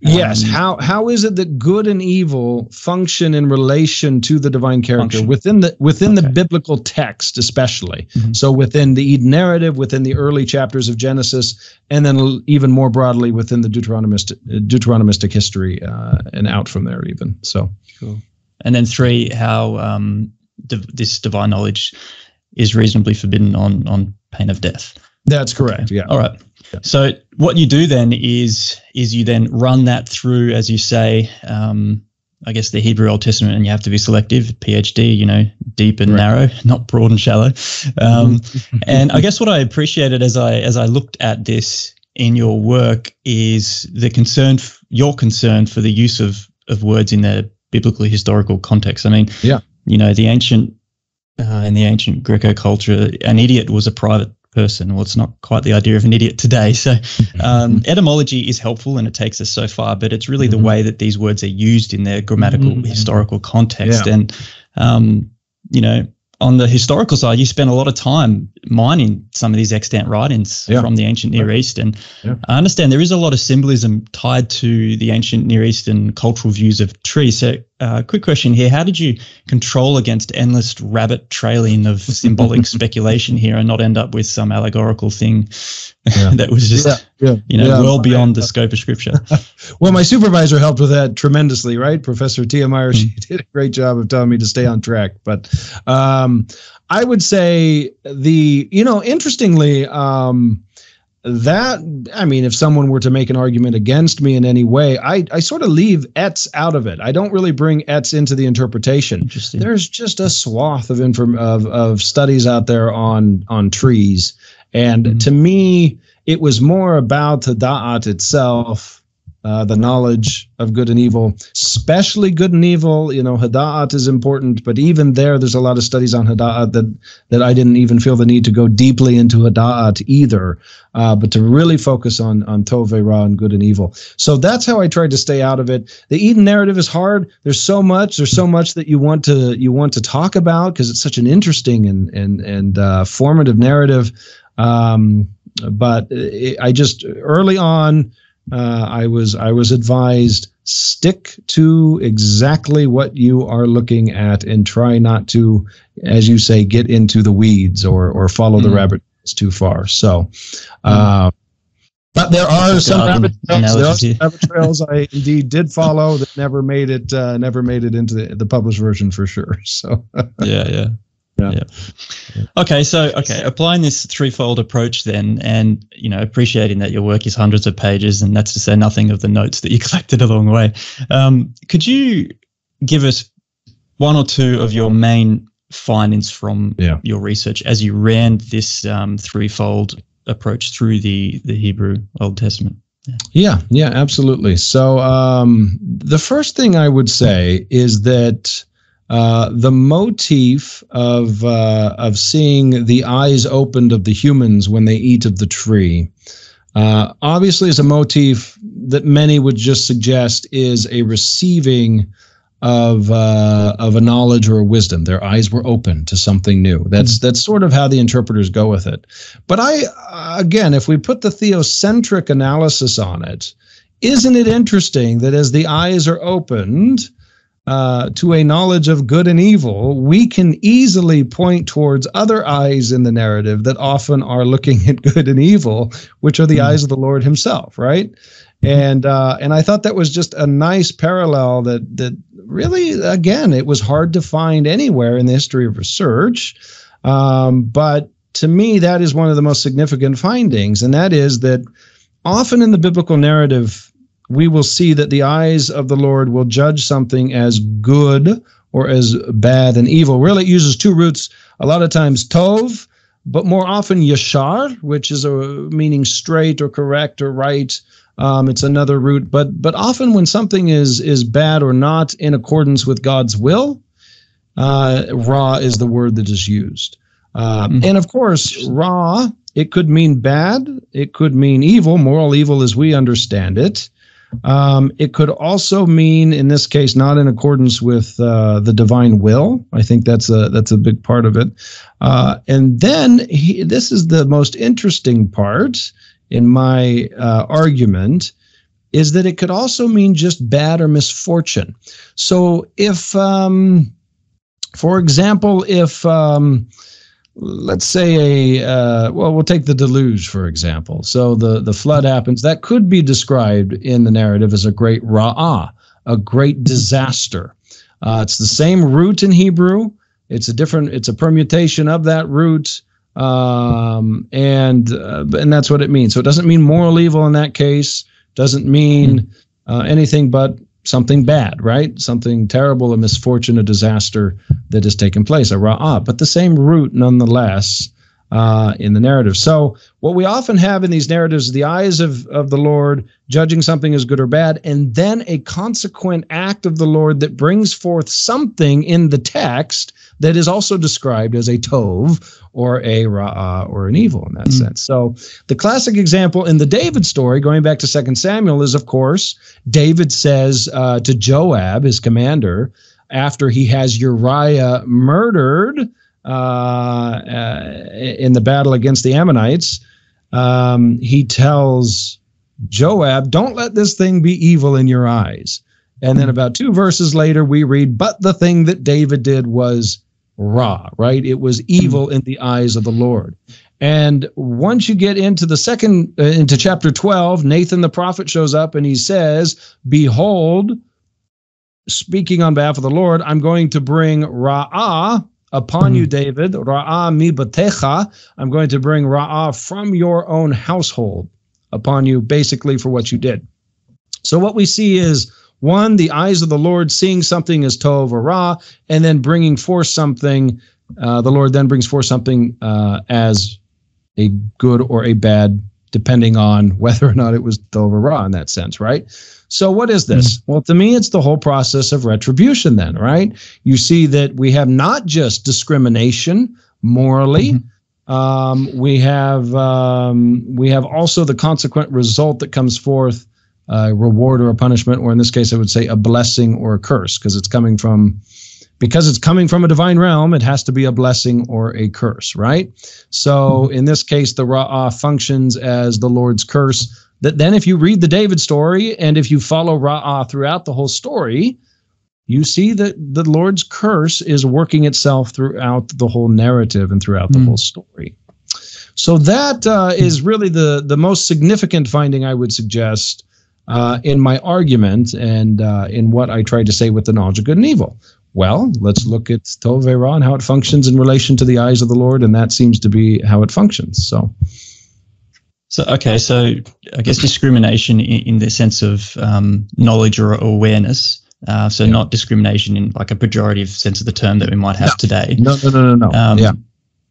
Yes. Um, how how is it that good and evil function in relation to the divine character Function. within the within the biblical text, especially? Mhm. So within the Eden narrative, within the early chapters of Genesis, and then even more broadly within the Deuteronomistic Deuteronomistic history, uh, and out from there even. So Cool. And then three, how um, div- this divine knowledge is reasonably forbidden on on pain of death. that's correct. Yeah. All right. So what you do then is is you then run that through, as you say, um, I guess the Hebrew Old Testament, and you have to be selective. PhD, you know, deep and Right. narrow, not broad and shallow. Um, and I guess what I appreciated as I as I looked at this in your work is the concern, f- your concern for the use of of words in their biblical historical context. I mean, Yeah. you know, the ancient uh, in the ancient Greco culture, an idiot was a private person. Well, it's not quite the idea of an idiot today. So, um, etymology is helpful and it takes us so far, but it's really Mhm. the way that these words are used in their grammatical, Mhm. historical context. Yeah. And, um, you know, on the historical side, you spend a lot of time mining some of these extant writings Yeah. from the ancient Near East. And Yeah. I understand there is a lot of symbolism tied to the ancient Near Eastern cultural views of trees. So, uh, quick question here How did you control against endless rabbit trailing of symbolic speculation here and not end up with some allegorical thing Yeah. that was just, you know, well beyond the scope of scripture? Well, my supervisor helped with that tremendously, right? Professor Tiemeyer, she Mm. did a great job of telling me to stay on track. But um, I would say the, you know, interestingly, um, that I mean, if someone were to make an argument against me in any way, I I sort of leave etz out of it. I don't really bring etz into the interpretation. There's just a swath of inform of of studies out there on on trees, and Mhm. to me, it was more about the da'at itself, uh, the knowledge of good and evil, especially good and evil. You know, hada'at is important, but even there, there's a lot of studies on hada'at that that I didn't even feel the need to go deeply into hada'at either, uh, but to really focus on on tov ra and good and evil. So that's how I tried to stay out of it. The Eden narrative is hard. There's so much. There's so much that you want to you want to talk about because it's such an interesting and and and uh, formative narrative. Um, but it, I just early on, uh, I was I was advised stick to exactly what you are looking at and try not to, as you say, get into the weeds or or follow the Mhm. rabbit too far. So. Uh, but there are some rabbit trails. There are analogies some here. rabbit trails I indeed did follow that never made it. Uh, never made it into the, the published version for sure. So yeah, yeah. Yeah. Okay, so okay, applying this threefold approach then, and you know, appreciating that your work is hundreds of pages, and that's to say nothing of the notes that you collected along the way. Um, could you give us one or two of your main findings from Yeah. your research as you ran this um, threefold approach through the the Hebrew Old Testament? Yeah, yeah, absolutely. So um, the first thing I would say is that uh, the motif of uh, of seeing the eyes opened of the humans when they eat of the tree, uh, obviously, is a motif that many would just suggest is a receiving of uh, of a knowledge or a wisdom. Their eyes were open to something new. That's that's sort of how the interpreters go with it. But I uh, again, if we put the theocentric analysis on it, isn't it interesting that as the eyes are opened uh, to a knowledge of good and evil, we can easily point towards other eyes in the narrative that often are looking at good and evil, which are the Mhm. eyes of the Lord Himself, right? And uh, and I thought that was just a nice parallel that that really again it was hard to find anywhere in the history of research, um, but to me that is one of the most significant findings, and that is that often in the biblical narrative we will see that the eyes of the Lord will judge something as good or as bad and evil. Really, it uses two roots. A lot of times, tov, but more often yashar, which is a meaning straight or correct or right. Um, it's another root, but but often when something is is bad or not in accordance with God's will, uh, ra is the word that is used. Mm-hmm. And of course, ra it could mean bad, it could mean evil, moral evil as we understand it. Um, it could also mean, in this case, not in accordance with uh, the divine will. I think that's a that's a big part of it. Uh, and then he, this is the most interesting part in my uh, argument is that it could also mean just bad or misfortune. So if, um, for example, if um, let's say a uh, well we'll take the deluge for example. So the the flood happens. That could be described in the narrative as a great ra'ah a great disaster. Uh, it's the same root in hebrew. It's a different it's a permutation of that root um, and uh, and that's what it means. So it doesn't mean moral evil in that case. Doesn't mean uh, anything but something bad, right? Something terrible, a misfortune, a disaster that has taken place, a ra'ah, but the same root nonetheless uh, in the narrative. So, what we often have in these narratives, is the eyes of, of the Lord judging something as good or bad, and then a consequent act of the Lord that brings forth something in the text that is also described as a tov or a ra'ah or an evil in that mm. sense. So the classic example in the David story, going back to Second Samuel, is of course David says uh, to Joab, his commander, after he has Uriah murdered in the battle against the Ammonites, um, he tells Joab, "Don't let this thing be evil in your eyes." And then about two verses later, we read, But the thing that David did was Ra, right? It was evil in the eyes of the Lord. And once you get into the second, uh, into chapter 12, Nathan the prophet shows up and he says, Behold, speaking on behalf of the Lord, I'm going to bring Ra'ah upon you, hmm. David. Ra'ah mi batecha. I'm going to bring Ra'ah from your own household upon you, basically for what you did. So what we see is one, the eyes of the Lord seeing something as tov or ra, and then bringing forth something. Uh, the Lord then brings forth something uh, as a good or a bad, depending on whether or not it was tov or ra in that sense, right? So what is this? Mm-hmm. Well, to me, it's the whole process of retribution. Then, right? You see that we have not just discrimination morally. Mm-hmm. Um, we have um, we have also the consequent result that comes forth a reward or a punishment, or in this case, I would say a blessing or a curse, because it's coming from because it's coming from a divine realm, it has to be a blessing or a curse, right? So mm-hmm. in this case, the Ra'ah functions as the Lord's curse. That then, if you read the David story and if you follow Ra'ah throughout the whole story, you see that the Lord's curse is working itself throughout the whole narrative and throughout the mm. whole story. So that uh, is really the the most significant finding I would suggest uh, in my argument and uh, in what I tried to say with the knowledge of good and evil. Well, let's look at Tov Ra and how it functions in relation to the eyes of the Lord, and that seems to be how it functions. So, so okay, so I guess discrimination in, in the sense of um, knowledge or awareness. Uh, so yeah. not discrimination in like a pejorative sense of the term that we might have no. today. No, no, no, no, no. Um, yeah,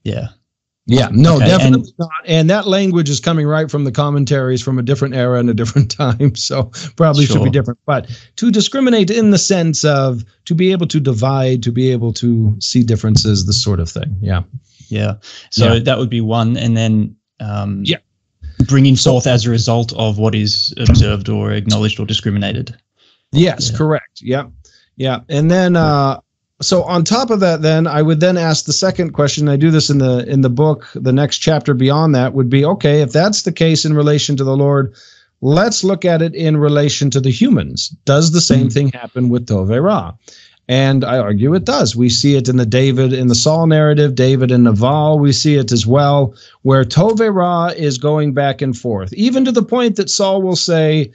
yeah. Yeah, no, okay, definitely and, not. And that language is coming right from the commentaries from a different era and a different time. So probably sure. should be different. But to discriminate in the sense of to be able to divide, to be able to see differences, this sort of thing. Yeah. Yeah. So yeah. that would be one. And then, um, yeah. Bringing forth as a result of what is observed or acknowledged or discriminated. Yes, yeah. correct. Yeah. Yeah. And then, uh, so on top of that then i would then ask the second question i do this in the in the book the next chapter beyond that would be okay if that's the case in relation to the lord let's look at it in relation to the humans does the same mm-hmm. thing happen with Ra? and i argue it does we see it in the david in the saul narrative david and Naval. we see it as well where Ra is going back and forth even to the point that saul will say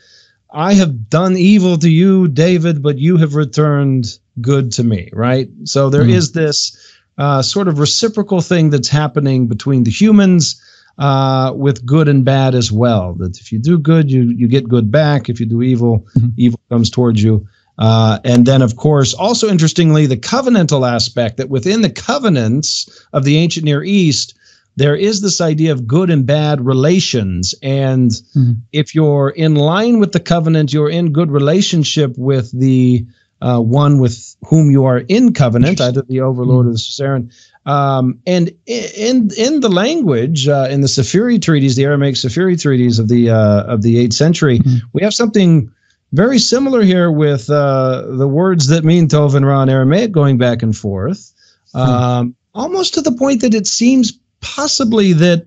i have done evil to you david but you have returned good to me, right? So there mm. is this uh, sort of reciprocal thing that's happening between the humans uh, with good and bad as well. That if you do good, you you get good back. If you do evil, mm-hmm. evil comes towards you. Uh, and then, of course, also interestingly, the covenantal aspect that within the covenants of the ancient Near East, there is this idea of good and bad relations. And Hmm. if you're in line with the covenant, you're in good relationship with the uh, one with whom you are in covenant, either the overlord or the suzerain. Um, and in in the language, uh, in the Sefire treaties, the Aramaic Sefire treaties of the uh, of the eighth century, Mhm. we have something very similar here with uh, the words that mean Tov and Ra in Aramaic going back and forth, um, almost to the point that it seems possibly that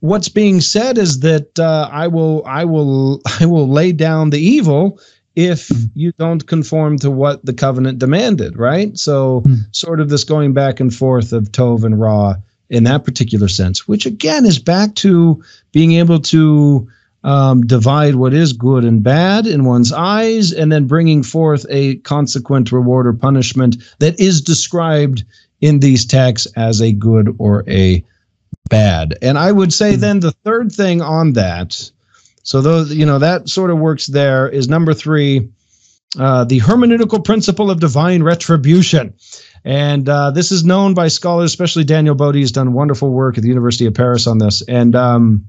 what's being said is that uh, I will I will I will lay down the evil if Mhm. you don't conform to what the covenant demanded, right? So Mhm. sort of this going back and forth of Tov and Ra in that particular sense, which again is back to being able to um, divide what is good and bad in one's eyes, and then bringing forth a consequent reward or punishment that is described in these texts as a good or a bad. And I would say then the third thing on that, so those you know that sort of works there is number three, uh, the hermeneutical principle of divine retribution. And uh, this is known by scholars, especially Daniel Bodi has done wonderful work at the University of Paris on this. And um,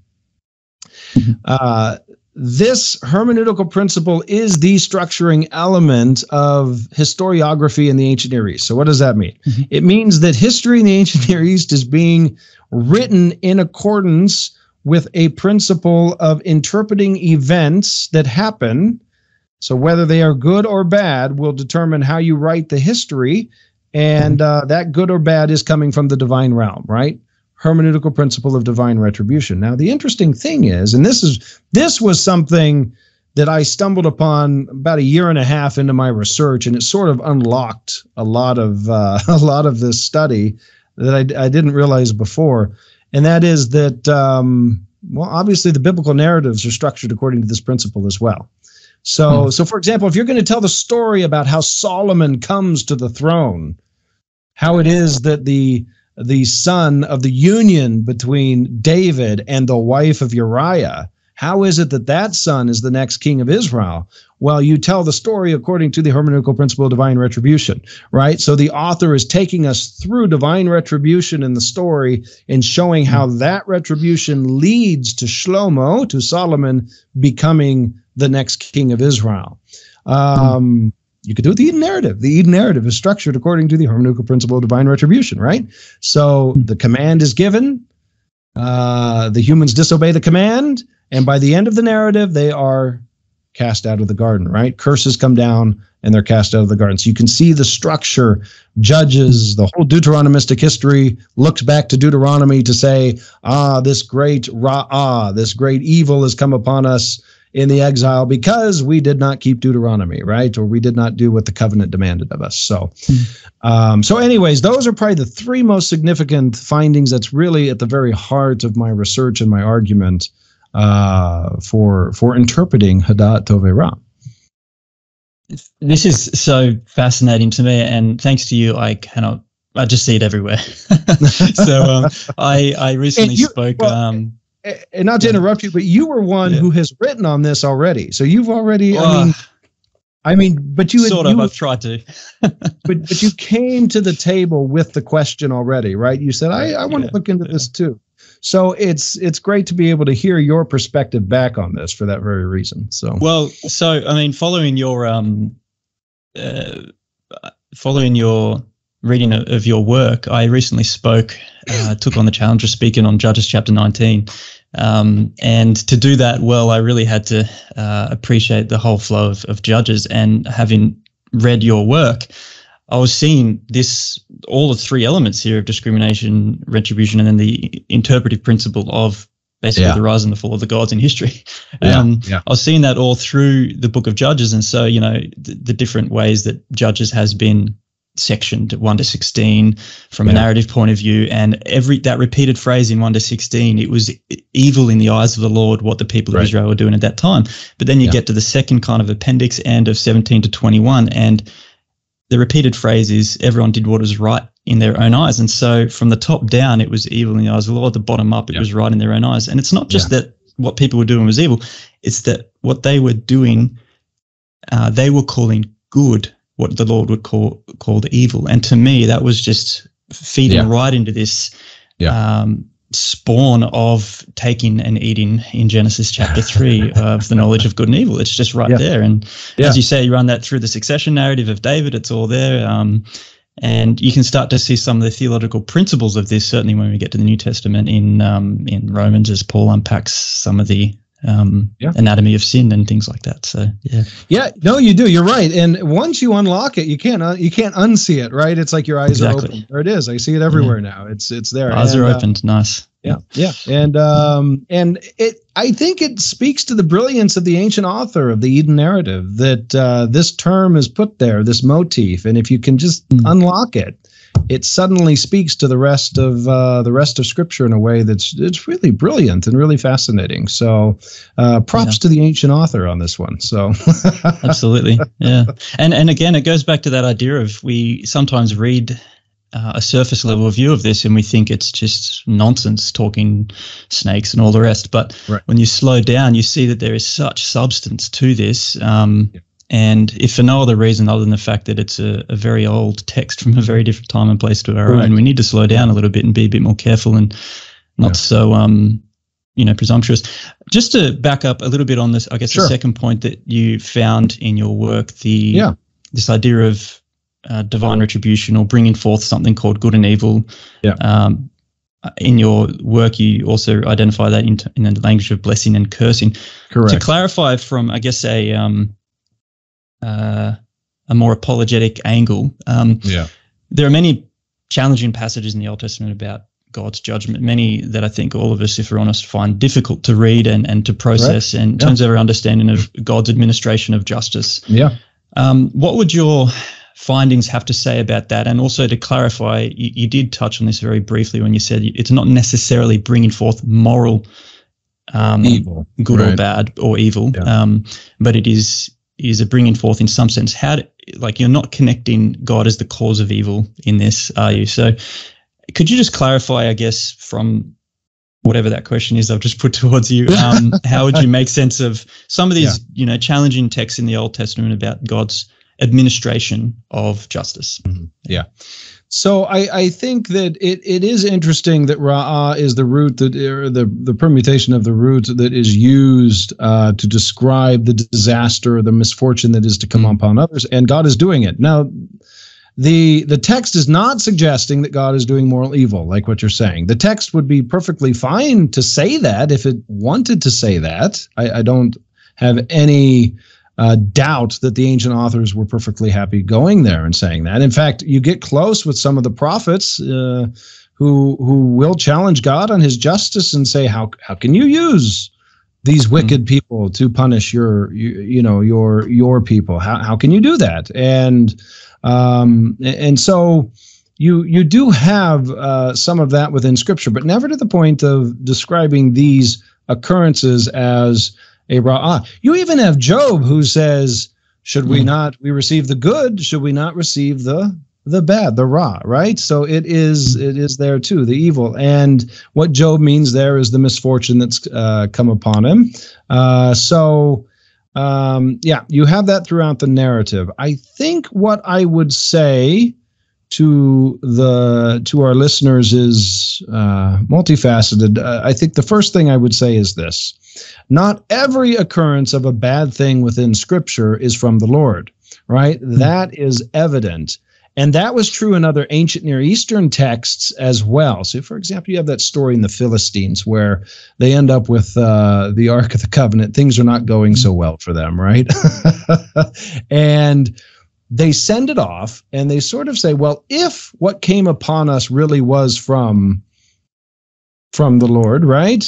uh, this hermeneutical principle is the structuring element of historiography in the ancient Near East. So, what does that mean? Mhm. It means that history in the ancient Near East is being written in accordance with a principle of interpreting events that happen. So, whether they are good or bad will determine how you write the history. And uh, that good or bad is coming from the divine realm, right? hermeneutical principle of divine retribution. Now, the interesting thing is, and this is this was something that I stumbled upon about a year and a half into my research, and it sort of unlocked a lot of uh, a lot of this study that I, I didn't realize before, and that is that um, well, obviously the biblical narratives are structured according to this principle as well. So, Hmm. so for example, if you're going to tell the story about how Solomon comes to the throne, how it is that the the son of the union between David and the wife of Uriah. How is it that that son is the next king of Israel? Well, you tell the story according to the hermeneutical principle of divine retribution, right? So the author is taking us through divine retribution in the story and showing how that retribution leads to Shlomo, to Solomon becoming the next king of Israel. Um, you could do it the Eden narrative. The Eden narrative is structured according to the hermeneutical principle of divine retribution, right? So the command is given, uh, the humans disobey the command, and by the end of the narrative, they are cast out of the garden, right? Curses come down and they're cast out of the garden. So you can see the structure. Judges, the whole Deuteronomistic history looks back to Deuteronomy to say, ah, this great ra'ah, this great evil has come upon us in the exile because we did not keep Deuteronomy, right? Or we did not do what the covenant demanded of us. So, um, so anyways, those are probably the three most significant findings. That's really at the very heart of my research and my argument uh, for for interpreting Hadat Tovei Ra. This is so fascinating to me, and thanks to you, I cannot. I just see it everywhere. so um, I I recently you- spoke. well, um, And not to Yeah. interrupt you, but you were one Yeah. who has written on this already. So you've already. I uh, mean, I mean, but you sort you of. had- I've tried to. but but you came to the table with the question already, right? You said, I, I want Yeah, to look into this too. So it's it's great to be able to hear your perspective back on this for that very reason. So Well, so I mean, following your um, uh, following your reading of, your work, I recently spoke, uh, took on the challenge of speaking on Judges chapter 19. Um, and to do that well, I really had to uh, appreciate the whole flow of, of Judges. And having read your work, I was seeing this, all the three elements here of discrimination, retribution, and then the interpretive principle of basically Yeah. the rise and the fall of the gods in history. Yeah, Um, yeah. I was seeing that all through the book of Judges. And so, you know, the, the different ways that Judges has been sectioned 1 to 16 from a narrative point of view and every that repeated phrase in 1 to 16 it was evil in the eyes of the lord what the people of israel were doing at that time but then you get to the second kind of appendix end of 17 to 21 and the repeated phrase is everyone did what was right in their own eyes and so from the top down it was evil in the eyes of the lord the bottom up it Yeah. was right in their own eyes and it's not just that what people were doing was evil it's that what they were doing uh, they were calling good what the Lord would call call the evil. And to me, that was just feeding Yeah. right into this Yeah. um, spawn of taking and eating in Genesis chapter three of the knowledge of good and evil. It's just right yeah. there. And yeah. as you say, you run that through the succession narrative of David. It's all there. Um, and you can start to see some of the theological principles of this. Certainly, when we get to the New Testament in um, in Romans, as Paul unpacks some of the um, yeah. anatomy of sin and things like that. So yeah, yeah, no, you do. You're right. And once you unlock it, you can't uh, you can't unsee it. Right? It's like your eyes exactly. are open. There it is. I see it everywhere yeah. now. It's it's there. Eyes and, are uh, opened. Uh, nice. Yeah, yeah, and um, and it. I think it speaks to the brilliance of the ancient author of the Eden narrative that uh, this term is put there, this motif, and if you can just mm. unlock it, it suddenly speaks to the rest of uh, the rest of Scripture in a way that's it's really brilliant and really fascinating. So, uh, props yeah. to the ancient author on this one. So, absolutely, yeah. And and again, it goes back to that idea of we sometimes read uh, a surface level view of this and we think it's just nonsense talking snakes and all the rest. But right. when you slow down, you see that there is such substance to this. Um, yeah. And if for no other reason other than the fact that it's a, a very old text from a very different time and place to our right. own, we need to slow down a little bit and be a bit more careful and not yeah. so um, you know presumptuous. Just to back up a little bit on this, I guess sure. the second point that you found in your work, the yeah. this idea of uh, divine retribution or bringing forth something called good and evil. Yeah. Um, in your work, you also identify that in, in the language of blessing and cursing. Correct. To clarify from, I guess, a um, uh, a more apologetic angle. Um, yeah. There are many challenging passages in the Old Testament about God's judgment, many that I think all of us, if we're honest, find difficult to read and, and to process right. and in yeah. terms of our understanding of God's administration of justice. Yeah. Um, what would your findings have to say about that? And also to clarify, you, you, did touch on this very briefly when you said it's not necessarily bringing forth moral um, evil, good right. or bad or evil, yeah. um, but it is is a bringing forth in some sense. How do, like you're not connecting God as the cause of evil in this, are you? So could you just clarify, I guess, from whatever that question is I've just put towards you, um, how would you make sense of some of these, yeah. you know, challenging texts in the Old Testament about God's administration of justice? Mm-hmm. Yeah. So I, I think that it, it is interesting that Ra'ah is the root that or the the permutation of the root that is used uh, to describe the disaster or the misfortune that is to come mm. upon others, and God is doing it now. The the text is not suggesting that God is doing moral evil, like what you're saying. The text would be perfectly fine to say that if it wanted to say that. I, I don't have any uh, doubt that the ancient authors were perfectly happy going there and saying that. In fact, you get close with some of the prophets uh, who who will challenge God on His justice and say, "How how can you use these hmm. wicked people to punish your you, you know your your people? How how can you do that?" And um, and so you you do have uh, some of that within Scripture, but never to the point of describing these occurrences as a ra'ah. You even have Job who says, should we hmm. not we receive the good, should we not receive the the bad, the ra, right? So it is it is there too, the evil. And what Job means there is the misfortune that's uh, come upon him. Uh, so um, yeah, you have that throughout the narrative. I think what I would say to the to our listeners is uh, multifaceted. Uh, I think the first thing I would say is this: not every occurrence of a bad thing within Scripture is from the Lord. Right? Mm-hmm. That is evident. And that was true in other ancient Near Eastern texts as well. So, for example, you have that story in the Philistines where they end up with uh, the Ark of the Covenant. Things are not going so well for them, right? and they send it off and they sort of say, well, if what came upon us really was from from the Lord, right?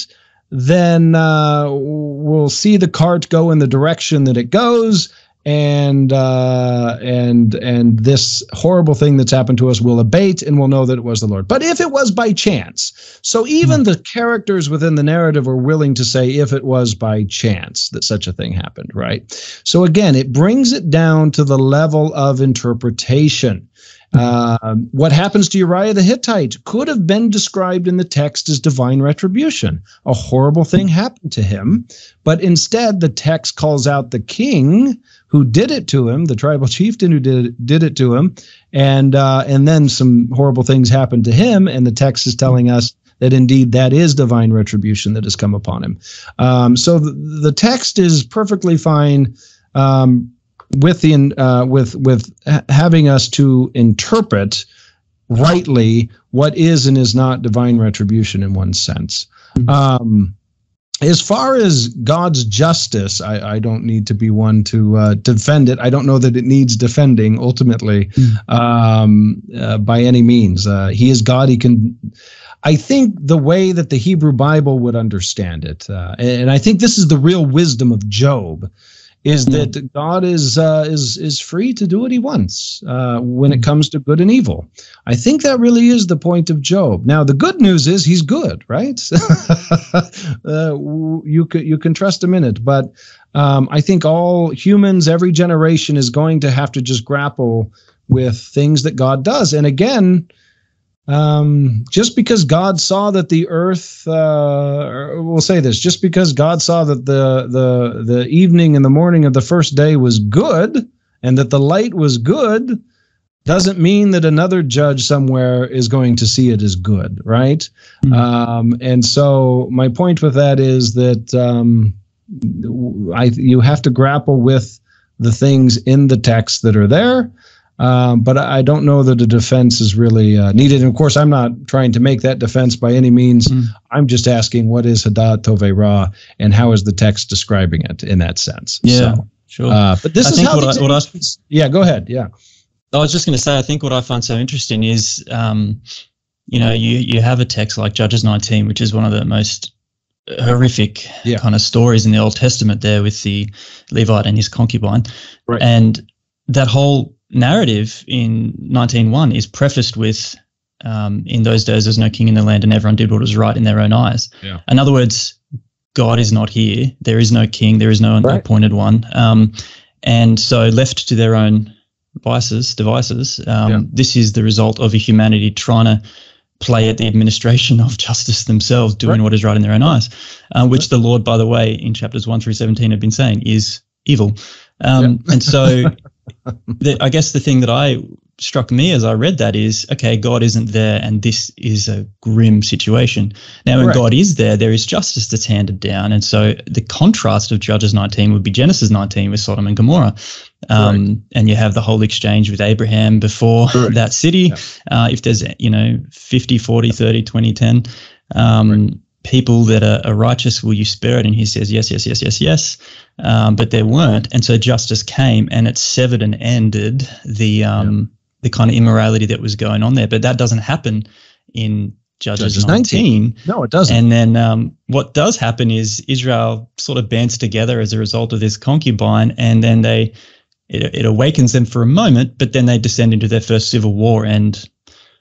Then uh, we'll see the cart go in the direction that it goes, and uh, and and this horrible thing that's happened to us will abate, and we'll know that it was the Lord. But if it was by chance, so even mm. the characters within the narrative are willing to say if it was by chance that such a thing happened, right? So again, it brings it down to the level of interpretation. Uh, what happens to Uriah the Hittite could have been described in the text as divine retribution. A horrible thing happened to him, but instead the text calls out the king who did it to him, the tribal chieftain who did did it to him, and uh, and then some horrible things happened to him, and the text is telling us that indeed that is divine retribution that has come upon him. Um, so the, the text is perfectly fine um, with the uh, with with having us to interpret rightly what is and is not divine retribution in one sense. Mm-hmm. Um, as far as God's justice, I, I, don't need to be one to uh, defend it. I don't know that it needs defending ultimately mm. um, uh, by any means. Uh, he is God. He can. I think the way that the Hebrew Bible would understand it, uh, and I think this is the real wisdom of Job, is that God is uh, is is free to do what He wants uh, when it mm-hmm. comes to good and evil. I think that really is the point of Job. Now, the good news is He's good, right? uh, you can you can trust Him in it, but um, I think all humans, every generation, is going to have to just grapple with things that God does, and again um, just because God saw that the earth, uh, we'll say this, just because God saw that the the the evening and the morning of the first day was good, and that the light was good, doesn't mean that another judge somewhere is going to see it as good, right? Mm-hmm. Um, and so my point with that is that um, I you have to grapple with the things in the text that are there um, but I don't know that a defense is really uh, needed. And of course, I'm not trying to make that defense by any means. Mm. I'm just asking what is Hadad Tove Ra and how is the text describing it in that sense. Yeah, so, sure. Uh, but this I is how what I, what I, yeah, go ahead. Yeah. I was just going to say, I think what I find so interesting is, um, you know, you, you have a text like Judges 19, which is one of the most horrific yeah. kind of stories in the Old Testament there with the Levite and his concubine. Right. And that whole narrative in 19.1 is prefaced with um, in those days there's no king in the land and everyone did what was right in their own eyes. Yeah. In other words, God is not here. There is no king. There is no right. appointed one. Um, and so left to their own vices, devices, um, yeah. this is the result of a humanity trying to play at the administration of justice themselves, doing right. what is right in their own eyes, uh, which right. the Lord, by the way, in chapters 1 through 17 have been saying is evil. Um, yeah. and so the, I guess the thing that I struck me as I read that is okay, God isn't there, and this is a grim situation. Now, when God is there, there is justice that's handed down, and so the contrast of Judges 19 would be Genesis 19 with Sodom and Gomorrah, um, right. and you have the whole exchange with Abraham before right. that city. Yeah. Uh, if there's you know 50, 40, 30, 20, 10. Um, right people that are, are, righteous, will you spare it? And he says, yes, yes, yes, yes, yes. Um, but there weren't. And so justice came and it severed and ended the, um, yeah. the kind of immorality that was going on there. But that doesn't happen in Judges, Judges 19. 19. No, it doesn't. And then um, what does happen is Israel sort of bands together as a result of this concubine, and then they it, it awakens them for a moment, but then they descend into their first civil war, and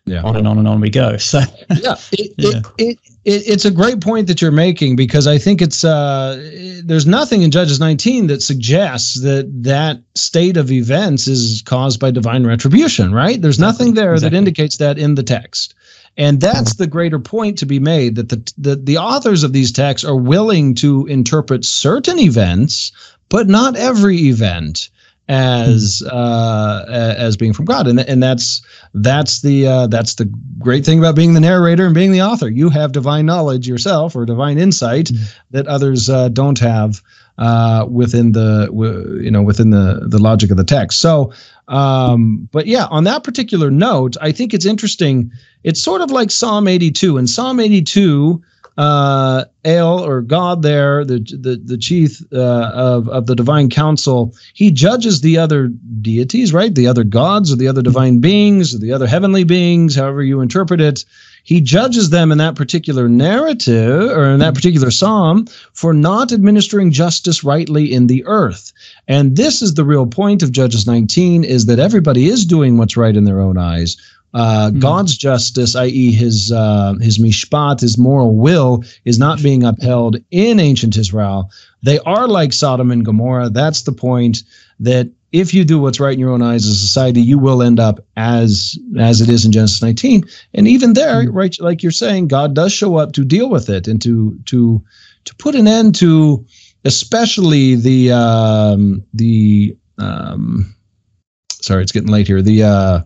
yeah. on and on and on we go. So yeah, it, yeah. It, it, it, it's a great point that you're making because I think it's uh, there's nothing in Judges 19 that suggests that that state of events is caused by divine retribution. Right? There's nothing there exactly. that indicates that in the text. And that's the greater point to be made that the, the the authors of these texts are willing to interpret certain events, but not every event as hmm. uh, as being from God, and and that's that's the uh, that's the great thing about being the narrator and being the author. You have divine knowledge yourself or divine insight mm-hmm. that others uh, don't have uh, within the you know within the the logic of the text. So, um, but yeah, on that particular note, I think it's interesting. It's sort of like Psalm 82, and Psalm 82 uh, El or God there, the the the chief uh, of of the divine council, he judges the other deities, right? The other gods or the other divine beings or the other heavenly beings, however you interpret it. He judges them in that particular narrative or in that particular psalm for not administering justice rightly in the earth. And this is the real point of Judges 19 is that everybody is doing what's right in their own eyes uh, mm-hmm. God's justice, i.e., his uh, his mishpat, his moral will, is not being upheld in ancient Israel. They are like Sodom and Gomorrah. That's the point. That if you do what's right in your own eyes as a society, you will end up as as it is in Genesis 19. And even there, mm-hmm. right, like you're saying, God does show up to deal with it and to to to put an end to, especially the um, the um, sorry, it's getting late here. The uh,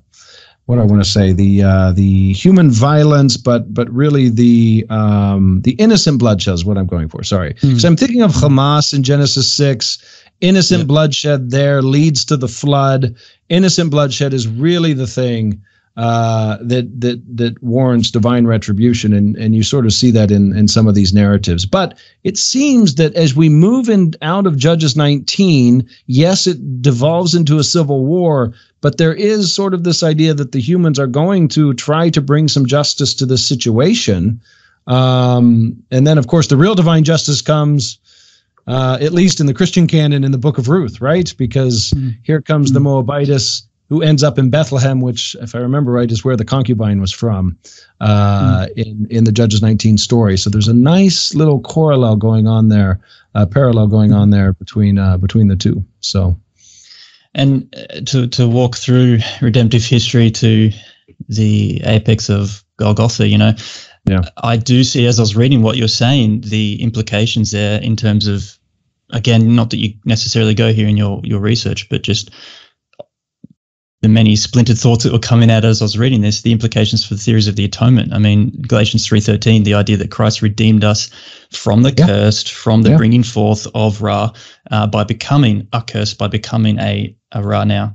what do I want to say the uh, the human violence, but but really the um, the innocent bloodshed is what I'm going for. Sorry, mm. so I'm thinking of Hamas in Genesis six. Innocent yeah. bloodshed there leads to the flood. Innocent bloodshed is really the thing uh, that that that warrants divine retribution, and and you sort of see that in in some of these narratives. But it seems that as we move in out of Judges 19, yes, it devolves into a civil war, but there is sort of this idea that the humans are going to try to bring some justice to this situation, um, and then of course the real divine justice comes. Uh, at least in the Christian canon in the book of Ruth, right? Because mm. here comes the Moabitess who ends up in Bethlehem, which, if I remember right, is where the concubine was from uh, mm. in in the Judges 19 story. So there's a nice little parallel going on there, uh, parallel going on there between uh, between the two. So, and uh, to to walk through redemptive history to the apex of Golgotha, you know, yeah, I do see as I was reading what you're saying, the implications there in terms of, again, not that you necessarily go here in your your research, but just the many splintered thoughts that were coming out as I was reading this, the implications for the theories of the atonement. I mean, Galatians three thirteen, the idea that Christ redeemed us from the yeah. cursed, from the yeah. bringing forth of Ra, uh, by becoming a curse, by becoming a, a Ra. Now,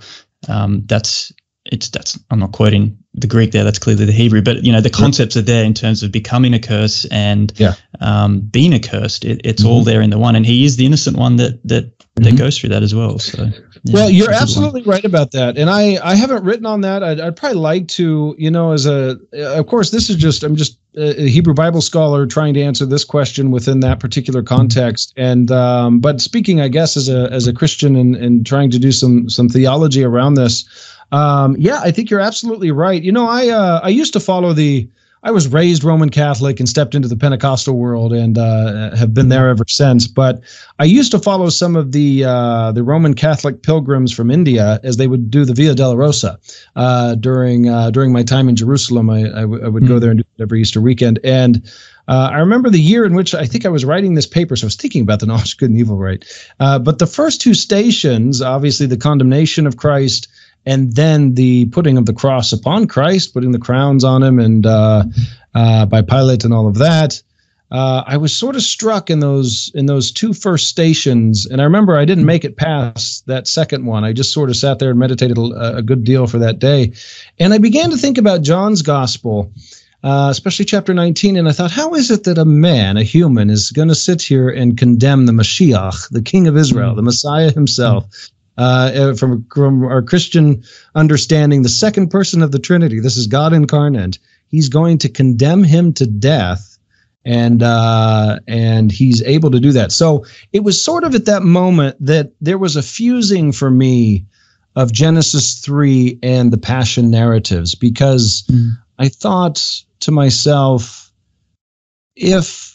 um, that's it's that's I'm not quoting the Greek there. That's clearly the Hebrew, but you know the concepts are there in terms of becoming a curse and yeah. um, being accursed. It, it's mm-hmm. all there in the one, and he is the innocent one that that mm-hmm. that goes through that as well. So. Yeah, well, you're absolutely right about that, and I I haven't written on that. I'd, I'd probably like to, you know, as a of course this is just I'm just a Hebrew Bible scholar trying to answer this question within that particular context, and um, but speaking, I guess, as a as a Christian and and trying to do some some theology around this, um, yeah, I think you're absolutely right. You know, I uh, I used to follow the I was raised Roman Catholic and stepped into the Pentecostal world and uh, have been there ever since. But I used to follow some of the uh, the Roman Catholic pilgrims from India as they would do the Via Dolorosa uh, during uh, during my time in Jerusalem. I, I, w- I would mm. go hmm. there and do it every Easter weekend. And uh, I remember the year in which I think I was writing this paper, so I was thinking about the knowledge, good and evil, right? Uh, but the first two stations, obviously, the condemnation of Christ and then the putting of the cross upon Christ, putting the crowns on him, and uh, uh, by Pilate and all of that. Uh, I was sort of struck in those in those two first stations, and I remember I didn't make it past that second one. I just sort of sat there and meditated a, a good deal for that day, and I began to think about John's gospel, uh, especially chapter 19, and I thought, how is it that a man, a human, is going to sit here and condemn the Mashiach, the King of Israel, the Messiah himself? Uh, from, from our Christian understanding, the second person of the Trinity. This is God incarnate. He's going to condemn him to death, and uh, and he's able to do that. So it was sort of at that moment that there was a fusing for me of Genesis three and the Passion narratives because mm. I thought to myself, if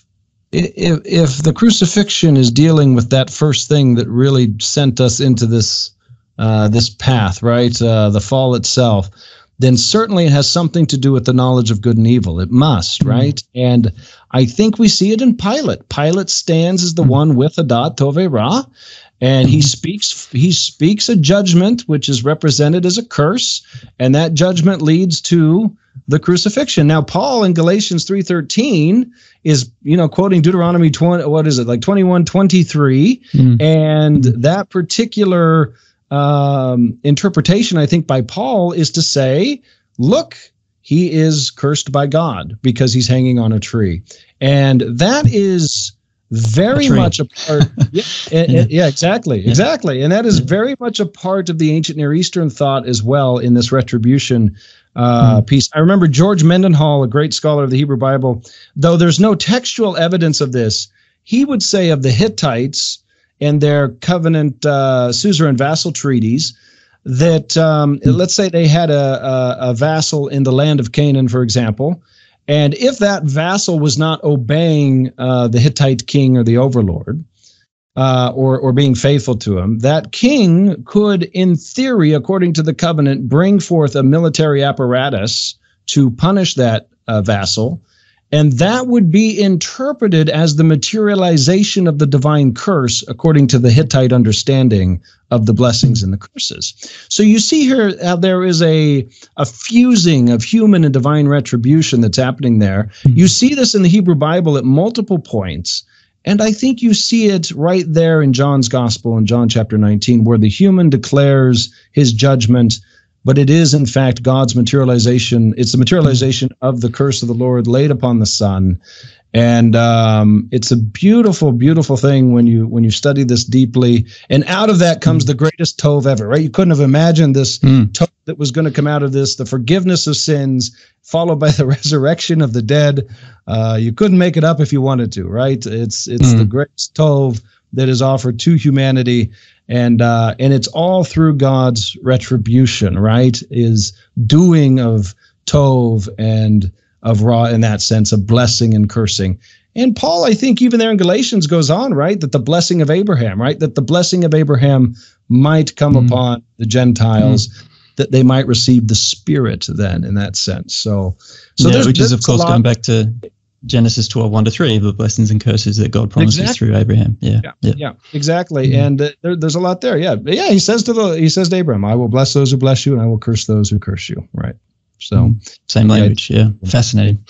if if the crucifixion is dealing with that first thing that really sent us into this uh, this path, right, uh, the fall itself, then certainly it has something to do with the knowledge of good and evil. It must, mm-hmm. right? And I think we see it in Pilate. Pilate stands as the mm-hmm. one with Adat Tove Ra, and he mm-hmm. speaks he speaks a judgment which is represented as a curse, and that judgment leads to the crucifixion. Now, Paul in Galatians 3:13 is, you know, quoting Deuteronomy 20, what is it, like 21, 23. Mm. And that particular um, interpretation, I think, by Paul is to say, look, he is cursed by God because he's hanging on a tree. And that is very much a part yeah, yeah. yeah, exactly exactly and that is very much a part of the ancient near eastern thought as well in this retribution uh, mm. piece. I remember George Mendenhall, a great scholar of the Hebrew Bible, though there's no textual evidence of this, he would say of the Hittites and their covenant uh, suzerain vassal treaties that um, mm. let's say they had a, a, a vassal in the land of Canaan, for example, and if that vassal was not obeying uh, the Hittite king or the overlord, uh, or or being faithful to him, that king could, in theory, according to the covenant, bring forth a military apparatus to punish that uh, vassal. And that would be interpreted as the materialization of the divine curse according to the Hittite understanding of the blessings and the curses. So you see here how there is a, a fusing of human and divine retribution that's happening there. You see this in the Hebrew Bible at multiple points. And I think you see it right there in John's gospel in John chapter 19, where the human declares his judgment but it is in fact God's materialization. It's the materialization of the curse of the Lord laid upon the Son, and um, it's a beautiful, beautiful thing when you when you study this deeply. And out of that comes the greatest tov ever, right? You couldn't have imagined this mm. tov that was going to come out of this: the forgiveness of sins, followed by the resurrection of the dead. Uh, you couldn't make it up if you wanted to, right? It's it's mm. the greatest tov that is offered to humanity and uh, and it's all through God's retribution, right? Is doing of tov and of ra in that sense of blessing and cursing. And Paul, I think even there in Galatians goes on, right, that the blessing of Abraham, right, that the blessing of Abraham might come mm. upon the Gentiles. Mm. That they might receive the Spirit, then, in that sense. So, so yeah, which is, of course, going back to Genesis 12, 1 to 3, the blessings and curses that God promises exactly. through Abraham. Yeah. Yeah. Yeah. yeah exactly. Mm-hmm. And uh, there, there's a lot there. Yeah. Yeah. He says to the, he says to Abraham, I will bless those who bless you and I will curse those who curse you. Right. So mm-hmm. same language. Yeah. yeah. Fascinating.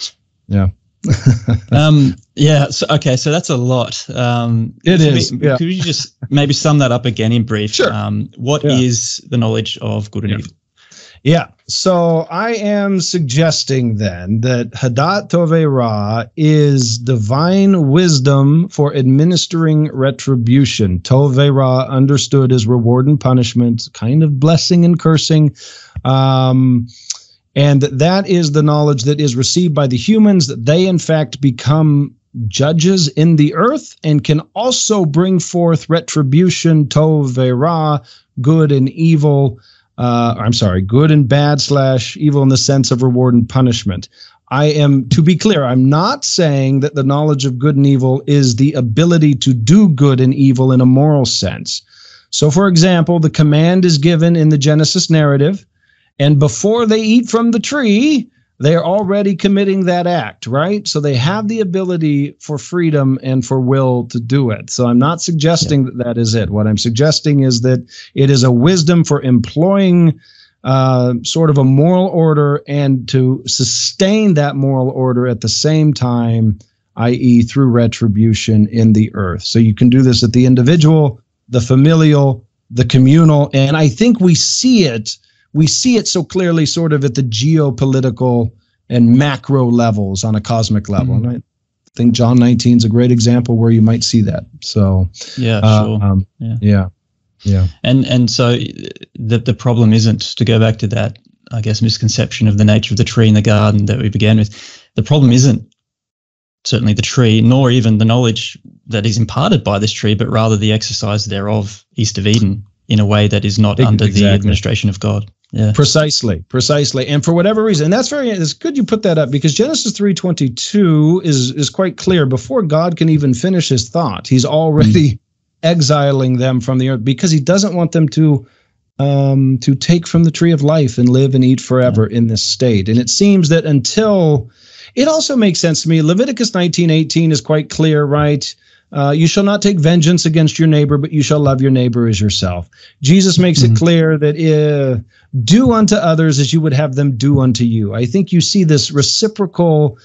Yeah. um, yeah. So, okay. So that's a lot. Um, it is. yeah. Could you just maybe sum that up again in brief? Sure. Um, what yeah. is the knowledge of good and evil? Yeah. So I am suggesting then that Hadat Tove Ra is divine wisdom for administering retribution. Tove Ra understood as reward and punishment, kind of blessing and cursing. Um, and that is the knowledge that is received by the humans that they, in fact, become judges in the earth and can also bring forth retribution, Tove Ra, good and evil uh, I'm sorry, good and bad slash evil in the sense of reward and punishment. I am, to be clear, I'm not saying that the knowledge of good and evil is the ability to do good and evil in a moral sense. So, for example, the command is given in the Genesis narrative, and before they eat from the tree, they're already committing that act, right? So they have the ability for freedom and for will to do it. So I'm not suggesting yeah. that that is it. What I'm suggesting is that it is a wisdom for employing uh, sort of a moral order and to sustain that moral order at the same time, i.e., through retribution in the earth. So you can do this at the individual, the familial, the communal, and I think we see it we see it so clearly sort of at the geopolitical and macro levels on a cosmic level. Mm-hmm. And I think John 19 is a great example where you might see that. So yeah, uh, sure. Um, yeah. yeah. Yeah. And and so the the problem isn't to go back to that, I guess, misconception of the nature of the tree in the garden that we began with. The problem isn't certainly the tree, nor even the knowledge that is imparted by this tree, but rather the exercise thereof, east of Eden, in a way that is not under exactly. the administration of God. Yeah. Precisely, precisely, and for whatever reason, and that's very it's good you put that up because Genesis three twenty two is is quite clear. Before God can even finish his thought, He's already mm. exiling them from the earth because He doesn't want them to um, to take from the tree of life and live and eat forever yeah. in this state. And it seems that until it also makes sense to me. Leviticus nineteen eighteen is quite clear, right? Uh, you shall not take vengeance against your neighbor, but you shall love your neighbor as yourself. Jesus makes mm-hmm. it clear that uh, do unto others as you would have them do unto you. I think you see this reciprocal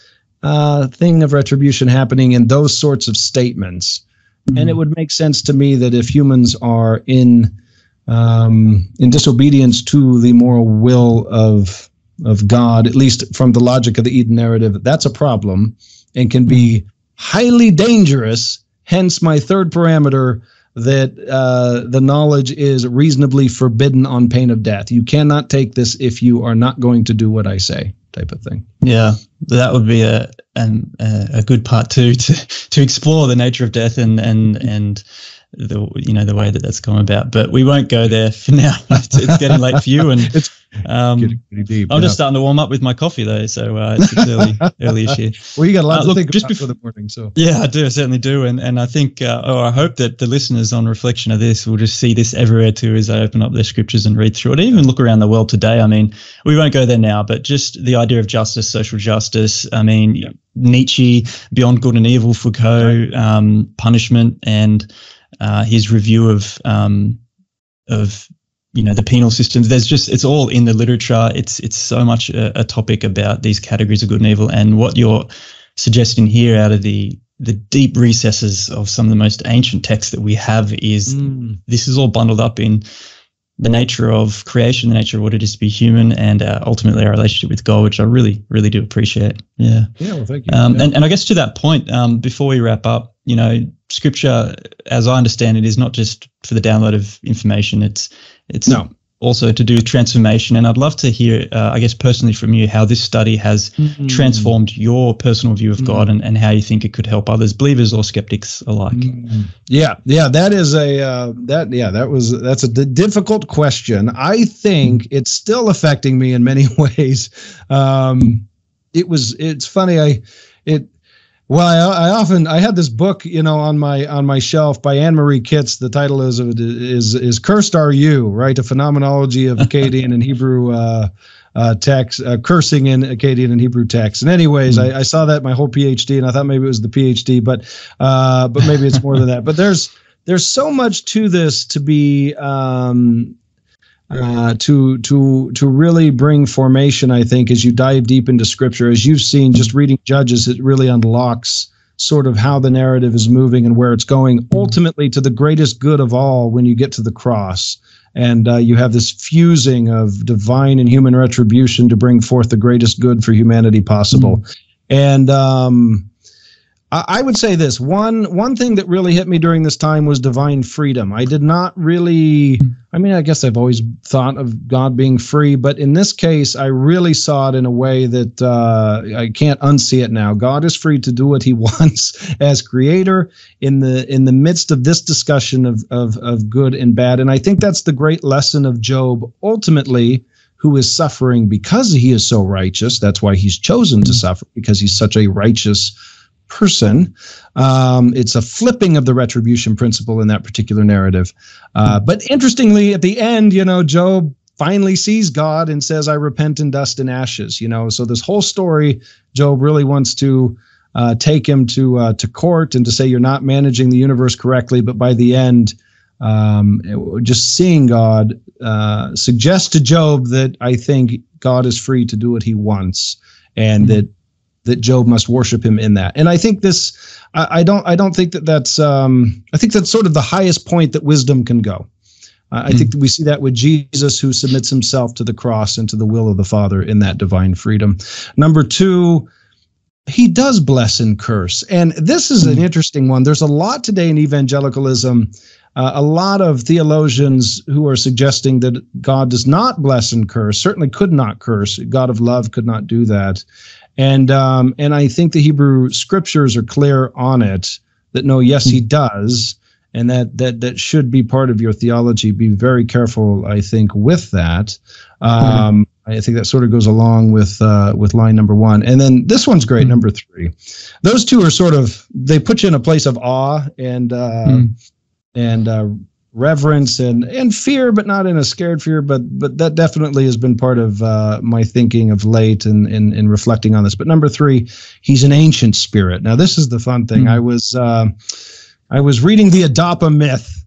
uh, thing of retribution happening in those sorts of statements. Mm-hmm. And it would make sense to me that if humans are in um, in disobedience to the moral will of of God, at least from the logic of the Eden narrative, that's a problem and can be highly dangerous Hence, my third parameter that uh, the knowledge is reasonably forbidden on pain of death. You cannot take this if you are not going to do what I say, type of thing. Yeah, that would be a an, a good part too to to explore the nature of death and and and the you know the way that that's come about. But we won't go there for now. it's, it's getting late for you, and it's um, deep, I'm yeah. just starting to warm up with my coffee though, so uh, it's, it's early early issue. Well, you got a lot uh, to look, think just before the morning, so yeah, I do, I certainly do, and and I think uh, or I hope that the listeners on reflection of this will just see this everywhere too as they open up their scriptures and read through it, even look around the world today. I mean, we won't go there now, but just the idea of justice, social justice. I mean, yeah. Nietzsche, Beyond Good and Evil, Foucault, um, Punishment, and uh, his review of um, of you know the penal systems. There's just it's all in the literature. It's it's so much a, a topic about these categories of good and evil, and what you're suggesting here out of the the deep recesses of some of the most ancient texts that we have is mm. this is all bundled up in the nature of creation, the nature of what it is to be human, and uh, ultimately our relationship with God, which I really, really do appreciate. Yeah. Yeah. Well, thank you. Um, and, and I guess to that point, um, before we wrap up, you know, scripture, as I understand it, is not just for the download of information. It's, it's no also to do with transformation. And I'd love to hear, uh, I guess, personally from you, how this study has mm-hmm. transformed your personal view of mm-hmm. God and, and how you think it could help others, believers or skeptics alike. Mm-hmm. Yeah, yeah, that is a uh, that yeah that was that's a d- difficult question. I think it's still affecting me in many ways. Um, it was it's funny I it well, I, I, often I had this book, you know, on my on my shelf by Anne Marie Kitz. The title is is is "Cursed Are You?" Right, a phenomenology of Akkadian and Hebrew uh, uh, text, uh, cursing in Akkadian and Hebrew text. And anyways, mm-hmm. I, I, saw that my whole PhD, and I thought maybe it was the PhD, but uh, but maybe it's more than that. But there's there's so much to this to be um, uh, to to to really bring formation. I think as you dive deep into Scripture, as you've seen, just reading Judges, it really unlocks sort of how the narrative is moving and where it's going. Ultimately, to the greatest good of all, when you get to the cross, and uh, you have this fusing of divine and human retribution to bring forth the greatest good for humanity possible. Mm. And um, I would say this one one thing that really hit me during this time was divine freedom. I did not really. I mean, I guess I've always thought of God being free, but in this case, I really saw it in a way that uh, I can't unsee it now. God is free to do what He wants as Creator in the in the midst of this discussion of of of good and bad, and I think that's the great lesson of Job. Ultimately, who is suffering because he is so righteous. That's why he's chosen to suffer because he's such a righteous person. Um, it's a flipping of the retribution principle in that particular narrative. Uh, but interestingly, at the end, you know, Job finally sees God and says, I repent in dust and ashes. You know, so this whole story, Job really wants to uh, take him to uh, to court and to say you're not managing the universe correctly. But by the end, um, just seeing God uh, suggests to Job that I think God is free to do what he wants and mm-hmm. that that Job must worship him in that. And I think this, I, I don't, I don't think that that's, um, I think that's sort of the highest point that wisdom can go. Uh, I think that we see that with Jesus, who submits himself to the cross and to the will of the Father in that divine freedom. Number two, he does bless and curse. And this is an hmm. interesting one. There's a lot today in evangelicalism, uh, a lot of theologians who are suggesting that God does not bless and curse, certainly could not curse. God of love could not do that. And um, and I think the Hebrew scriptures are clear on it that no, yes, he does, and that that that should be part of your theology. Be very careful, I think, with that. Um, I think that sort of goes along with uh, with line number one, and then this one's great, mm-hmm. number three. Those two are sort of they put you in a place of awe and uh, mm-hmm. and uh, reverence and and fear, but not in a scared fear. But but that definitely has been part of uh, my thinking of late and in, in, reflecting on this. But number three, he's an ancient spirit. Now this is the fun thing. Mm-hmm. I was uh, I was reading the Adapa myth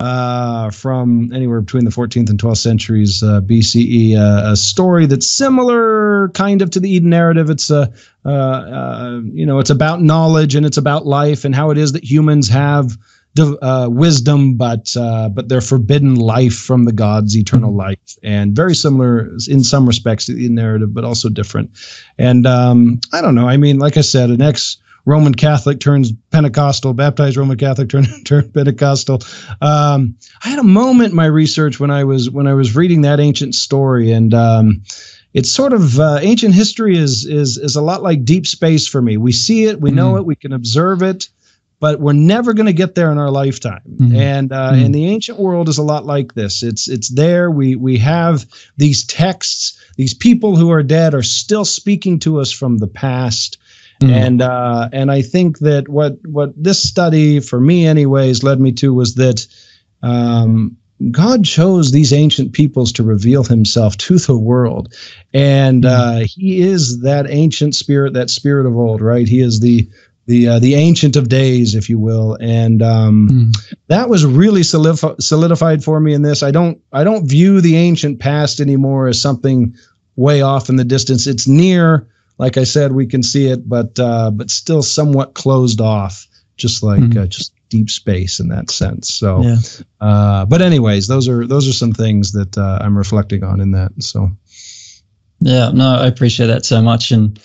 uh, from anywhere between the 14th and 12th centuries uh, BCE, uh, a story that's similar kind of to the Eden narrative. It's a uh, uh, you know it's about knowledge and it's about life and how it is that humans have uh, wisdom, but uh, but they're forbidden life from the gods, eternal mm-hmm. life, and very similar in some respects to the narrative, but also different. And um, I don't know. I mean, like I said, an ex Roman Catholic turns Pentecostal, baptized Roman Catholic turned turned Pentecostal. Um, I had a moment in my research when I was when I was reading that ancient story, and um, it's sort of uh, ancient history is is is a lot like deep space for me. We see it, we know mm. it, we can observe it but we're never going to get there in our lifetime. Mm-hmm. And uh, mm-hmm. and the ancient world is a lot like this. It's it's there. We we have these texts. These people who are dead are still speaking to us from the past. Mm-hmm. And uh, and I think that what what this study for me anyways led me to was that um, God chose these ancient peoples to reveal Himself to the world, and uh, He is that ancient spirit, that spirit of old, right? He is the the uh, the ancient of days, if you will, and um, mm. that was really solidif- solidified for me in this. I don't I don't view the ancient past anymore as something way off in the distance. It's near, like I said, we can see it, but uh, but still somewhat closed off, just like mm. just deep space in that sense. So, yeah. uh, but anyways, those are those are some things that uh, I'm reflecting on in that. So, yeah, no, I appreciate that so much, and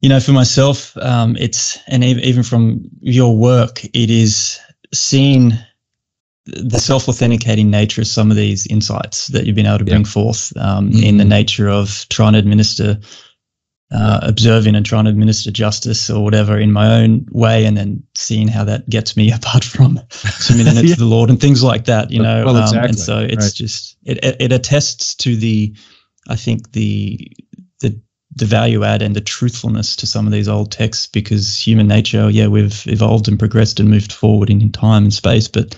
you know, for myself, um, it's and even from your work, it is seeing the self-authenticating nature of some of these insights that you've been able to bring forth um, mm-hmm. in the nature of trying to administer uh, observing and trying to administer justice or whatever in my own way, and then seeing how that gets me apart from submitting it yeah. to the Lord and things like that, you know. Well, exactly. Um, and so it's right. just it, it attests to the, I think the the value add and the truthfulness to some of these old texts because human nature, yeah, we've evolved and progressed and moved forward in, in time and space, but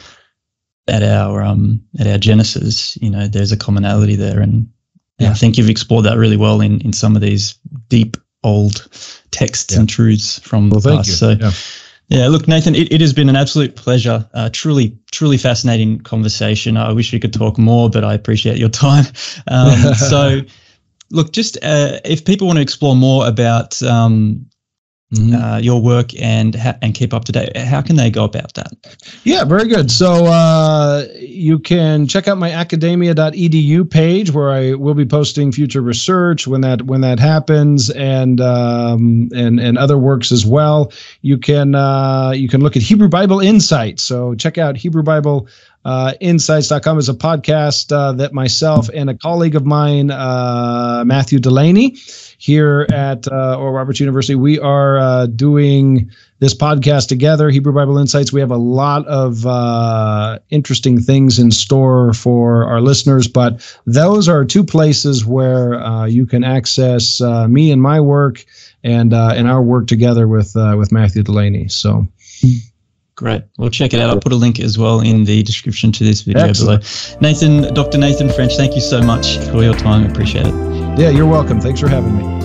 at our um at our genesis, you know, there's a commonality there and yeah. I think you've explored that really well in, in some of these deep old texts yeah. and truths from well, the past. So, yeah. yeah. look, Nathan, it, it has been an absolute pleasure. Uh, truly, truly fascinating conversation. I wish we could talk more, but I appreciate your time. Um, so, look, just uh, if people want to explore more about um, mm-hmm. uh, your work and ha- and keep up to date. How can they go about that? Yeah, very good. So uh, you can check out my academia.edu page where I will be posting future research when that when that happens and um, and and other works as well. You can uh, you can look at Hebrew Bible Insights. So check out Hebrew Bible uh, insights.com is a podcast uh, that myself and a colleague of mine, uh, Matthew Delaney, here at uh, Oral Roberts University. We are uh, doing this podcast together, Hebrew Bible Insights. We have a lot of uh, interesting things in store for our listeners, but those are two places where uh, you can access uh, me and my work and uh, and our work together with with Matthew Delaney. So. Great. Well, check it out. I'll put a link as well in the description to this video Excellent. below. Nathan, Dr. Nathan French, thank you so much for your time. Appreciate it. Yeah, you're welcome. Thanks for having me.